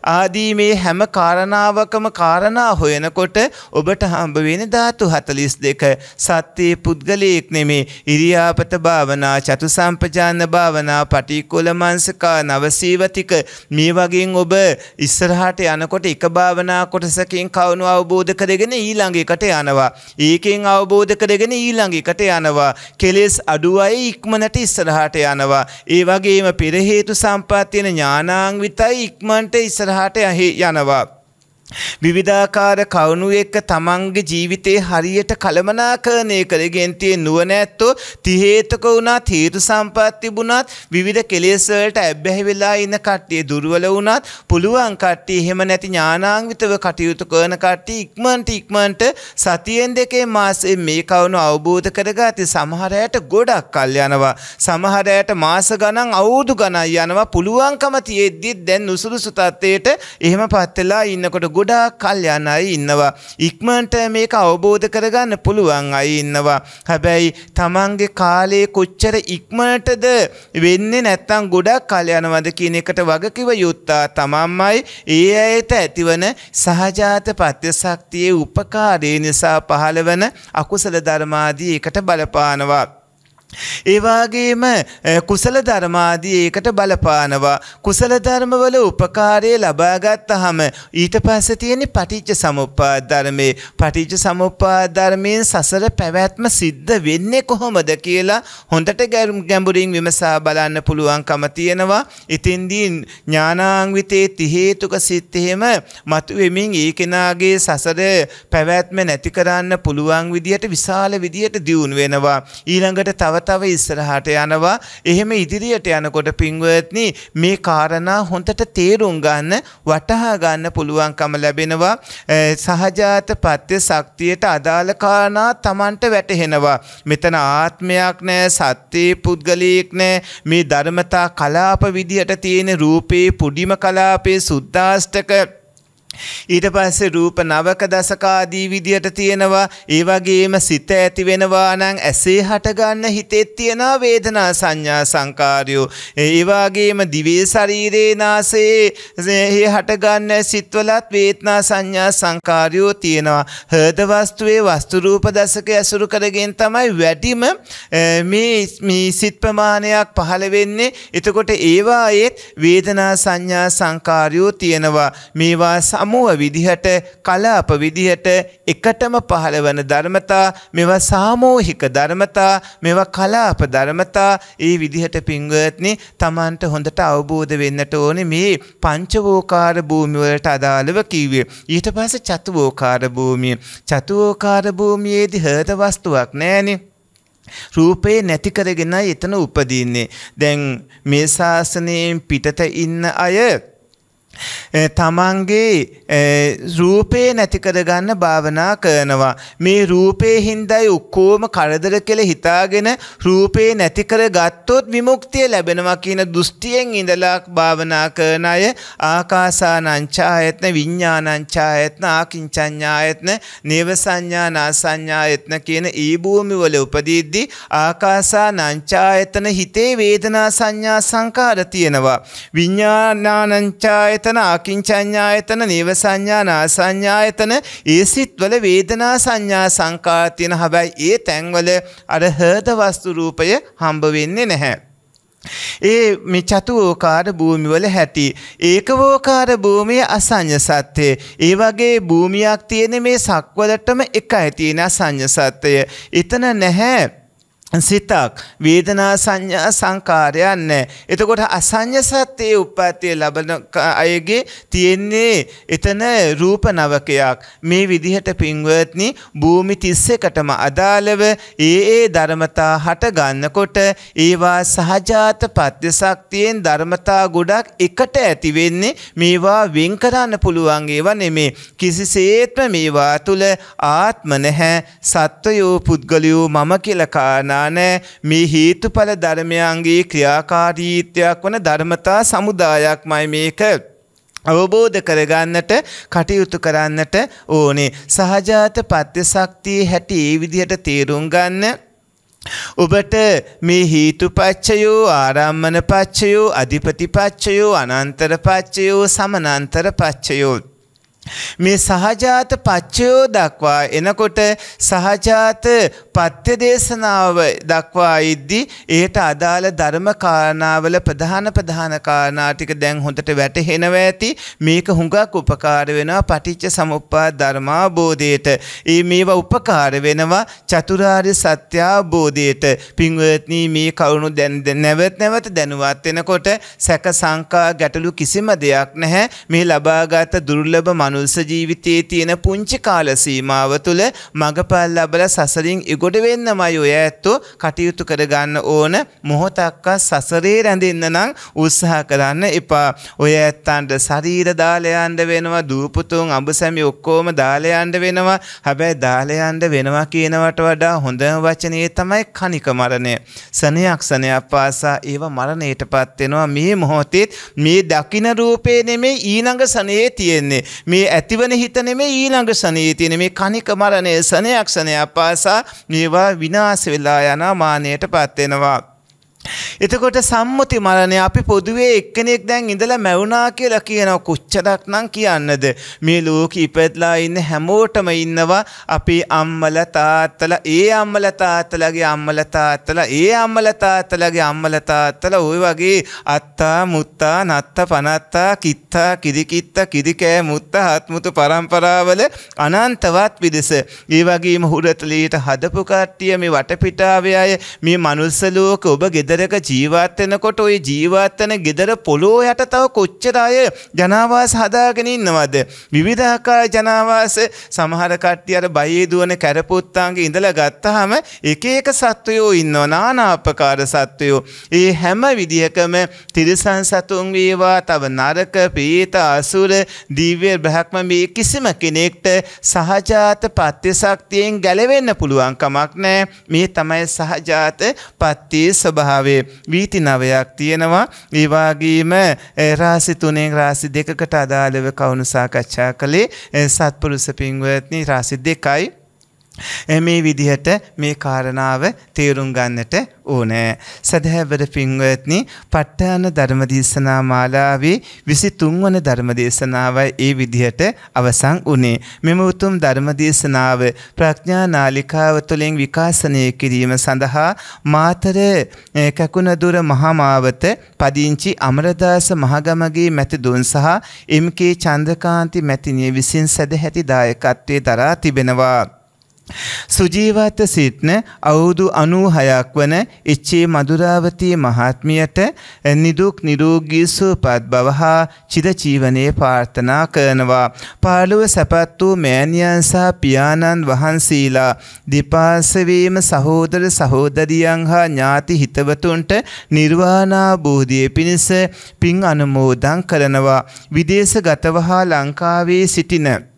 ආදී මේ හැම කාරණාවකම කාරණා හොයනකොට ඔබට හම්බ වෙන ධාතු 42 සත්‍යයේ පුද්ගලයෙක් නෙමේ. ඉරියාපත භාවනා චතුසම්පජාන භාවනා පටික්කුල මංසකා නවසීවතික මේ වගේන් ඔබ ඉස්සරහට යනකොට එක භාවනා කොටසකින් කවුණු අවබෝධ කරගෙන ඊළඟ එකට යනවා. ඒකෙන් අවබෝධ කරගෙන ඊළඟ එකට යනවා. කෙලෙස් අඩුවයි ඉක්මනට ඉස්සරහට යනවා. ඒ වගේම පෙරහේතු සම්පත්තියන ඥානාංවිතයි ඉක්මන්ට ඉස්සරහට යනවා. විවිධාකාර කවුණු එක්ක තමන්ගේ ජීවිතේ හරියට කළමනාකරණය කරගෙන තියෙන නුවණැත්තෝ තිහේතක වුණත් හේතු සම්පත් තිබුණත් විවිධ කෙලෙස් වලට ඇබ්බැහි වෙලා ඉන්න කට්ටිය දුර්වල වුණත් පුළුවන් කට්ටිය එහෙම නැති ඥානාන්විතව කටයුතු කරන කට්ටිය ඉක්මනට ඉක්මනට සතියෙන් දෙකේ මාසෙ මේ කවුණු අවබෝධ කරගatti සමහර අයට ගොඩක් කල් යනවා. සමහර අයට මාස ගණන් අවුරුදු ගණන් යනවා. පුළුවන්කම තියෙද්දි දැන් නුසුදුසු තත්ත්වයට එහෙමපත් වෙලා ඉන්නකොට ගොඩාක් කල් යන අය ඉන්නවා. ඉක්මනට මේක අවබෝධ කරගන්න පුළුවන් අය ඉන්නවා. හැබැයි තමන්ගේ කාලේ කොච්චර ඉක්මනටද වෙන්නේ නැත්තම් ගොඩක් කල් යනවද කියන එකට වගකිව යුත්තා තමන්මයි ඒ අයට ඇතිවන සහජාත පත්‍ය ශක්තියේ උපකාරය නිසා පහළවන අකුසල ධර්මාදී එකට බලපානවා. ඒවාගේම කුසල ධර්මාදී ඒකට බලපානවා. කුසල ධර්මවල උපකාරය ලබාගත්තහම ඊට පස්සේ තියෙන පටිච්ච සමුප්පාද ධර්මයේ පටිච්ච සමුප්පාද ධර්මයෙන් සසර පැවැත්ම සිද්ධ වෙන්නේ කොහොමද කියලා හොඳට ගැඹුරින් විමසා බලන්න පුළුවන්කම තියෙනවා. ඉතින්දී ඥානාන්විතේ ති හේතුක සිත් එහෙම මතුවෙමින් ඒ කෙනාගේ සසර පැවැත්ම නැති කරන්න පුළුවන් විදියට විශාල විදියට දියුණු වෙනවා. ඊළඟට තව තව ඉස්සරහට යනවා. එහෙම ඉදිරියට යනකොට පින්වත්නි මේ කාරණා හොඳට තේරුම් ගන්න වටහා ගන්න පුළුවන්කම ලැබෙනවා. සහජාත පත්‍ය ශක්තියට අදාළ කාරණා Tamanට වැටහෙනවා. මෙතන ආත්මයක් නෑ, සත්‍යයේ පුද්ගලයෙක් නෑ. මේ ධර්මතා කලාප විදියට තියෙන රූපේ පුඩිම කලාපේ සුද්දාෂ්ටක ඊට පස්සේ රූප නවක දසකාදී විදියට තියෙනවා. ඒ වගේම සිත ඇති වෙනවා නම් ඇසේ හටගන්න හිතෙත් තියෙනවා වේදනා සංඥා සංකාරයෝ. ඒ වගේම දිවේ ශරීරේ නාසයේ හටගන්න සිත්වලත් වේදනා සංඥා සංකාරයෝ තියෙනවා. හෘද වස්තුවේ වස්තු රූප දසක ඇසුරු කරගෙන තමයි වැඩිම මේ මේ සිත් ප්‍රමාණයක් පහළ වෙන්නේ. එතකොට ඒවායේ වේදනා සංඥා සංකාරයෝ තියෙනවා. මේවා සමුව විදිහට කලාප විදිහට එකටම පහළ වන ධර්මතා මෙව සාමෝහික ධර්මතා මෙව කලාප ධර්මතා ඒ විදිහට පින්වත්නි තමන්ට හොඳට අවබෝධ වෙන්නට ඕනේ මේ පංචවෝකාර භූමිවලට අදාළව කිව්වේ. ඊට පස්සේ චතුවෝකාර භූමිය. චතුවෝකාර භූමියේදී හෘද වස්තුවක් නැහැනේ. රූපේ නැති කරගෙනයි එතන උපදින්නේ. දැන් මේ ශාසනයෙන් පිටත ඉන්න අය තමන්ගේ රූපේ නැති කරගන්න භාවනා කරනවා. මේ රූපේ හින්දායි ඔක්කොම කරදර කියලා හිතාගෙන රූපේ නැති කරගත්තොත් විමුක්තිය ලැබෙනවා කියන දෘෂ්ටියෙන් ඉඳලා භාවනා කරන අය ආකාසානංචායත්න විඤ්ඤාණංචායත්න ආකින්චඤ්ඤායත්න නේව සංඥා නාසඤ්ඤායත්න කියන ඊ භූමි වල උපදීද්දි ආකාසානංචායතන හිතේ වේදනා සංඥා සංකාර තියෙනවා. විඤ්ඤාණානංචායතන ආයතන අකින්චඤ්ඤායතන නීව සංඥා නාසඤ්ඤායතන ඒ සිත්වල වේදනා සංඥා සංකාර තියෙන හැබැයි ඒ තැන්වල අර හෘද වස්තු රූපය හම්බ වෙන්නේ නැහැ. ඒ මේ චතුෝකාර භූමිවල හැටි ඒකවෝකාර භූමිය අසඤ්ඤ සත්‍යය. ඒ වගේ භූමියක් තියෙන මේ සක්වලටම එකයි තියෙන අසඤ්ඤ සත්‍යය. එතන නැහැ සිතක් වේදනා සංඥා සංකාරයක් නැහැ. එතකොට අසංඥ සත්‍යයේ උප්පත්තිය ලබන අයගේ තියෙන්නේ එතන රූප නවකයක්. මේ විදිහට පින්වත්නි භූමි 31ටම අදාළව ඒ ඒ ධර්මතා හට ගන්නකොට ඒවා සහජාත පත්‍ය ශක්තියෙන් ධර්මතා ගොඩක් එකට ඇති වෙන්නේ මේවා වෙන් කරන්න පුළුවන් ඒවා නෙමේ. කිසිසේත්ම මේවා තුල ආත්ම නැහැ. සත්වයෝ පුද්ගලයෝ මම කියලා කානා නෑ. මේ හේතුඵල ධර්මයන්ගේ ක්‍රියාකාරීත්වයක් වන ධර්මතා සමුදායක්මයි මේක. අවබෝධ කරගන්නට කටයුතු කරන්නට ඕනේ. සහජාත පත්‍ය ශක්තිය හැටි ඒ විදිහට තේරුම් ගන්න. ඔබට මේ හේතුපච්චයෝ ආරම්මන පච්චයෝ අධිපති පච්චයෝ අනන්තර පච්චයෝ සමනන්තර පච්චයෝ මේ සහජාත පච්චයෝ දක්වා එනකොට සහජාත පත්‍ය දේශනාව දක්වා ඉද්දි ඒට අදාළ ධර්ම කාරණාවල ප්‍රධාන ප්‍රධාන කාරණා ටික දැන් හොඳට වැටහෙනවා ඇති. මේක හුඟක් උපකාර වෙනවා පටිච්ච සමුප්පාද ධර්මාබෝධයට ඒ මේවා උපකාර වෙනවා චතුරාර්ය සත්‍ය අවබෝධයට පින්වත්නි මේ කරුණු දැන් නැවත නැවත දැනුවත් වෙනකොට සැක සංකා ගැටලු කිසිම දෙයක් නැහැ. මේ ලබාගත් දුර්ලභ මනුස්ස ජීවිතයේ තියෙන පුංචි කාල සීමාව තුළ මගපල් ලබල සසරින් ඉගොඩ වෙන්නමයි ඔය ඇත්තෝ කටයුතු කරගන්න ඕන මොහොතක්ක සසරේ රැඳෙන්න නම් උත්සාහ කරන්න එපා. ඔය ඇත්තන්ට ශරීර දාලයන්ඩ වෙනවා දූපුතුන් අඹසැමි ඔක්කෝම දාලයන්ඩ වෙනවා හැබැයි දාලයන්ඩ වෙනවා කියනවට වඩා හොඳම වචනය තමයි කනික මරණය. සනයක් සනයක් පාසා ඒව මරණයට පත්වෙනවා මේ මොහොතෙත් මේ දකින රූපේ නෙමේ ඊනඟ සනයේ තියෙන්නේ. මේ ඇතිවන හිත නෙමේ ඊළඟ සනයේ තියෙන මේ කනික මරණය සනයක් සනයක් පාසා මේවා විනාශ වෙලා යන මානයට පත් වෙනවා. එතකොට සම්මුති මරණය අපි පොදුවේ එක්කෙනෙක් දැන් ඉඳලා මැවුනා කියලා කියනවා. කොච්චරක් නම් කියන්නද? මේ ලෝකෙ ඉපදලා ඉන්න හැමෝටම ඉන්නවා අපේ අම්මලා තාත්තලා ඒ අම්මලා තාත්තලාගේ අම්මලා තාත්තලා ඒ අම්මලා තාත්තලාගේ අම්මලා තාත්තලා ওই වගේ අත්තා මුත්තා නත්ත පනත්තා කිත්තා කිරිකිත්තා කිරිකෑ මුත්තා හත්මුතු පරම්පරාවල අනන්තවත් විදස ඒ වගේම හුරතලීට හදපු කට්ටිය මේ වටපිටාවේ අය මේ මනුස්ස ලෝක ඔබ ගෙද ගෙදරක ජීවත් වෙනකොට ওই ජීවත් වෙන ගෙදර පොළොව යට තව කොච්චර අය ජනාවාස හදාගෙන ඉන්නවද? විවිධාකාර ජනාවාස සමහර කට්ටිය අර බයේ දුවන කැරපුත්තාගේ ඉඳලා ගත්තාම එක එක සත්වයෝ ඉන්නවා නානාපකාර සත්වයෝ. ඒ හැම විදිහකම තිරිසන් සතුන් වේවා තව නරක ප්‍රේත අසුර දිව්‍ය බ්‍රහ්ම මේ කිසිම කෙනෙක්ට සහජාත පත්‍යශක්තියෙන් ගැලවෙන්න පුළුවන් කමක් නැහැ මේ තමයි සහජාත පත්‍ය ස්වභාවය. ස්වභාවය වීති නවයක් තියෙනවා. ඒ වගේම රාසි තුනෙන් රාසි දෙකකට අදාළව කවුණු සාකච්ඡා කළේ සත්පුරුෂ පින්වත්නි රාසි දෙකයි. මේ විදිහට මේ කාරණාව තේරුම් ගන්නට ඕනෑ. සදහැවර පින්වත්නි ප ဋ ාණ ධර්මදේශනා මාලාවේ 23 වන ධර්මදේශනාවයි ඒ විදිහට අවසන් වුණේ. මෙම උතුම් ධර්මදේශනාව ප්‍රඥා නාලිකාව තුළින් විකාශනය කිරීම සඳහා මාතර කැකුණදුර මහමාවත පදිංචි අමරදාස මහගමගේ මැතිදුන් සහ එම්.කේ චන්ද්‍රකාන්ති මැතිණිය විසින් සැදැහැති දායකත්වයේ දරා තිබෙනවා. සුජීවත සිටන අවුරුදු 96ක් වන එච්.ඒ. මදුරාවතී මහත්මියට නිදුක් නිරෝගී සුවපත් බව හා චිරජීවනයේ ප්‍රාර්ථනා කරනවා. පාළුව සැපත් වූ මෑණියන් සහ පියාණන් වහන්සේලා දෙපාර්ශවයේම සහෝදර සහෝදරියන් හා ඥාති හිතවතුන්ට නිර්වාණාභෝධිය පිණිස පින් අනුමෝදන් කරනවා. විදේශගතව හා ලංකාවේ සිටින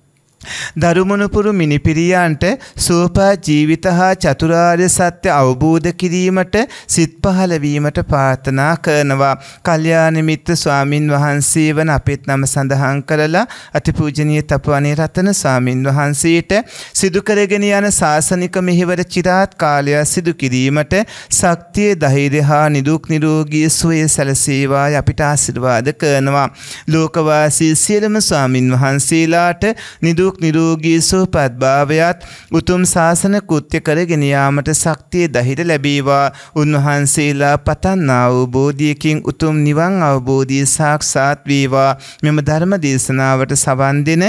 දරුමනුපුරු මිනිපිරියන්ට සුවපත් ජීවිත හා චතුරාර්ය සත්‍ය අවබෝධ කිරීමට සිත් පහළ වීමට ප්‍රාර්ථනා කරනවා. කල්යාණ මිත්‍ර ස්වාමින් වහන්සේ වන අපෙත් නම සඳහන් කරලා අතිපූජනීය තපවනේ රතන ස්වාමින් වහන්සේට සිදු කරගෙන යන ශාසනික මෙහෙවර চিරාත් කාලයක් සිදු කිරීමට ශක්තිය ධෛර්ය හා නිදුක් නිරෝගී සුවය සැලසේවායි අපිට ආශිර්වාද කරනවා. ලෝකවාසී සියලුම ස්වාමින් වහන්සේලාට නිදුක් නිදුක් නිරෝගී සුවපත් භාවයත් උතුම් ශාසන කෘත්‍ය කරගෙන යාමට ශක්තිය ධෛර්ය ලැබේවා. උන්වහන්සේලා පතන්නා වූ බෝධියකින් උතුම් නිවන් අවබෝධිය සාක්ෂාත් වේවා. මෙම ධර්ම දේශනාවට සවන් දෙන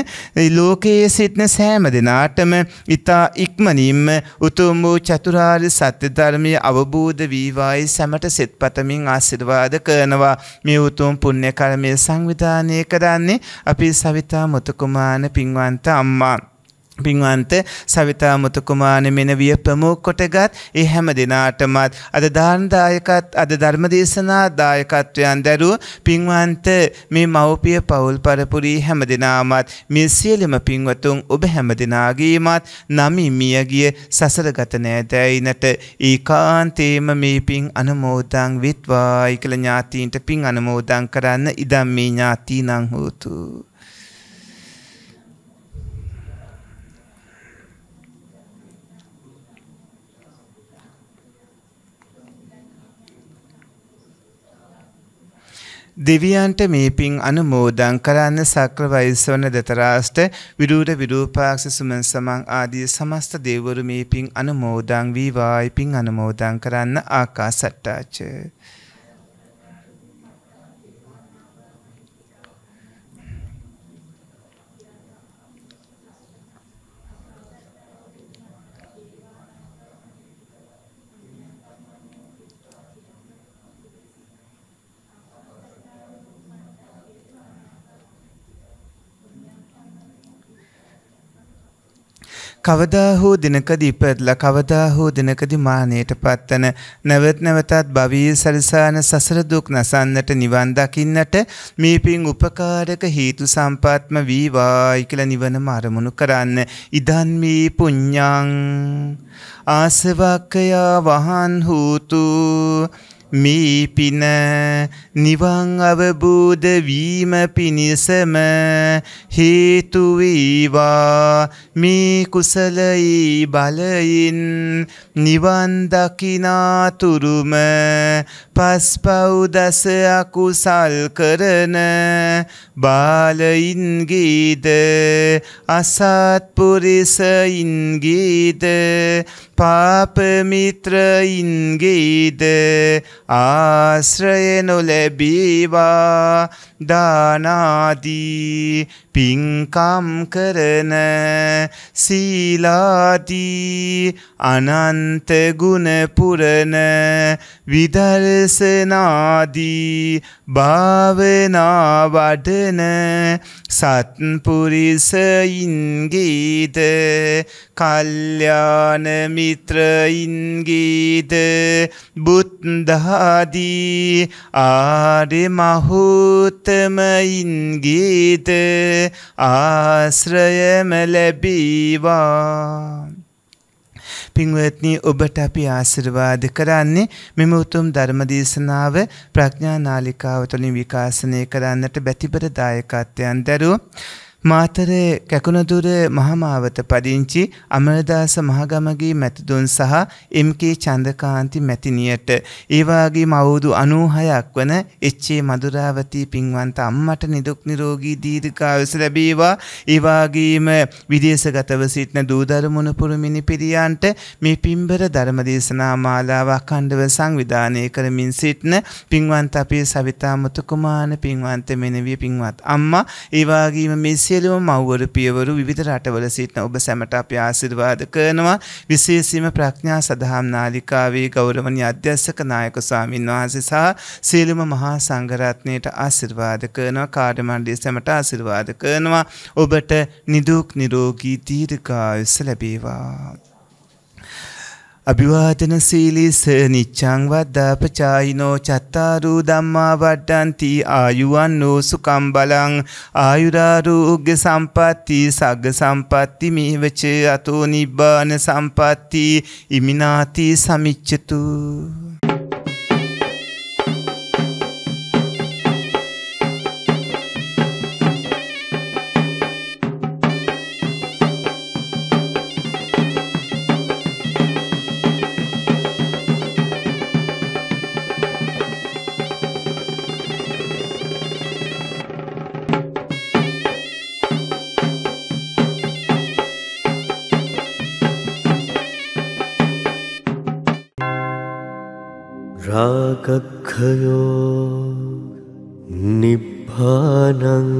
ලෝකයේ සිටින සෑම දෙනාටම ඊතා ඉක්මනින්ම උතුම් වූ චතුරාර්ය සත්‍ය ධර්මය අවබෝධ වීවායි සැමට සෙත් පතමින් ආශිර්වාද කරනවා. මේ උතුම් පුණ්‍ය කර්මය සංවිධානය කරන්නේ අපි සවිතා මුතුකුමාන පින්වන්ත අම්මා පින්වන්ත සවිතා මුතුකුමාන මෙනවිය ප්‍රමුඛ කොටගත්. ඒ හැම දිනාටමත් අද දාන දායකත් අද ධර්මදේශනා දායකත්වයන් දරුව පින්වන්ත මේ මව්පිය පවුල් පරපුරී හැම දිනාමත් මේ සියලුම පින්වතුන් ඔබ හැම දිනාගේමත් නමි මියගිය සසරගත නෑදෑයිනට ඒකාන්තේම මේ පින් අනුමෝදන් විත්වායි කියලා ඥාතීන්ට පින් අනුමෝදන් කරන්න ඉදම් මේ ඥාතීනං හෝතු. දෙවියන්ට මේ පින් අනුමෝදන් කරන්න සක්‍ර වෛශ්වන දෙතරාෂ්ට විරූඩ විරූපාක්ෂ සුමන් සමන් ආදී සමස්ත දෙවරු මේ පින් අනුමෝදන් වීවායි පින් අනුමෝදන් කරන්න ආකාසට්ටාච කවදා හෝ දිනකදී ඉපදලා කවදා හෝ දිනකදී මානයට පත්වන නැවත නැවතත් භවී සරසාන සසර දුක් නසන්නට නිවන් දකින්නට මේ පින් උපකාරක හේතු සම්පත්ම වීවායි කියලා නිවනම අරමුණු කරන්න. ඉදන් මේ පුඤ්ඤං. ආසවක්කයා වහන් හූතු. මේ පින නිවන් අවබෝධ වීම පිණිසම හේතු වේවා. මේ කුසලයි බලයින් නිවන් දකිනාතුරුම පස්පව් දස අකුසල් කරන බාලයින්ගේද අසත්පුරිසයින්ගේද පාපමිත්‍රයින්ගේද ආශ්‍රය නොලැබීවා දානාදී පින්කම් කරන සීලාදී අනන්ත ගුණ පුරන විදර්ශනාදී භාවනා වඩන සත්පුරිසයින්ගේද කල්යාණ මිත්‍රයින්ගේද බුද්ධාදී ආර්ය මහෝත්තමයින්ගේද ආශ්‍රයම ලැබීවා. පින්වත්නි ඔබට අපි ආශිර්වාද කරන්නේ මෙම උතුම් ධර්ම දේශනාව ප්‍රඥා නාලිකාව තුළින් විකාශනය කරන්නට බැතිබර දායකත්වයන් දරුව මාතර කැකුණදුර මහමාවත පදිංචි අමරදාස මහගමගේ මැතිතුන් සහ එම්.කේ චන්දකාන්ති මැතිනියට ඒ වගේම අවුරුදු 96ක් වන එච්.ඒ. මදුරාවතී පින්වන්ත අම්මට නිදුක් නිරෝගී දීර්ඝායුෂ ලැබේවා. ඒ වගේම විදේශගතව සිටින දූදරුමුණු පුරුමිනි පිරියන්ට මේ පින්බර ධර්මදේශනා මාලාව අඛණ්ඩව සංවිධානය කරමින් සිටින පින්වන්ත අපේ සවිතා මුතුකුමාන පින්වන්ත මෙනවිය පින්වත් අම්මා ඒ වගේම මේ සියලුම මව්වරු පියවරු විවිධ රටවල සිටින ඔබ සැමට අපි ආශිර්වාද කරනවා. විශේෂයෙන්ම ප්‍රඥා සදහම් නාලිකාවේ ගෞරවනීය අධ්‍යක්ෂක නායක ස්වාමින් වහන්සේ සහ සියලුම මහා සංඝරත්නයට ආශිර්වාද කරනවා. කාර්ය මණ්ඩලය සැමට ආශිර්වාද කරනවා. ඔබට නිදුක් නිරෝගී දීර්ඝායුෂ ලැබේවා. අභිවාදන සීලිස නිච්ඡං වද්දාපචායිනෝ චත්තාරු ධම්මා වඩ්ඩಂತಿ ආයුවන්නෝ සුකම් බලං ආයුරාරෝග්‍ය සම්පatti සග්ග සම්පatti මේවච අතෝ නිබ්බාන සම්පatti ඉමිනාති සමිච්ඡතු कक्षयो निफनम्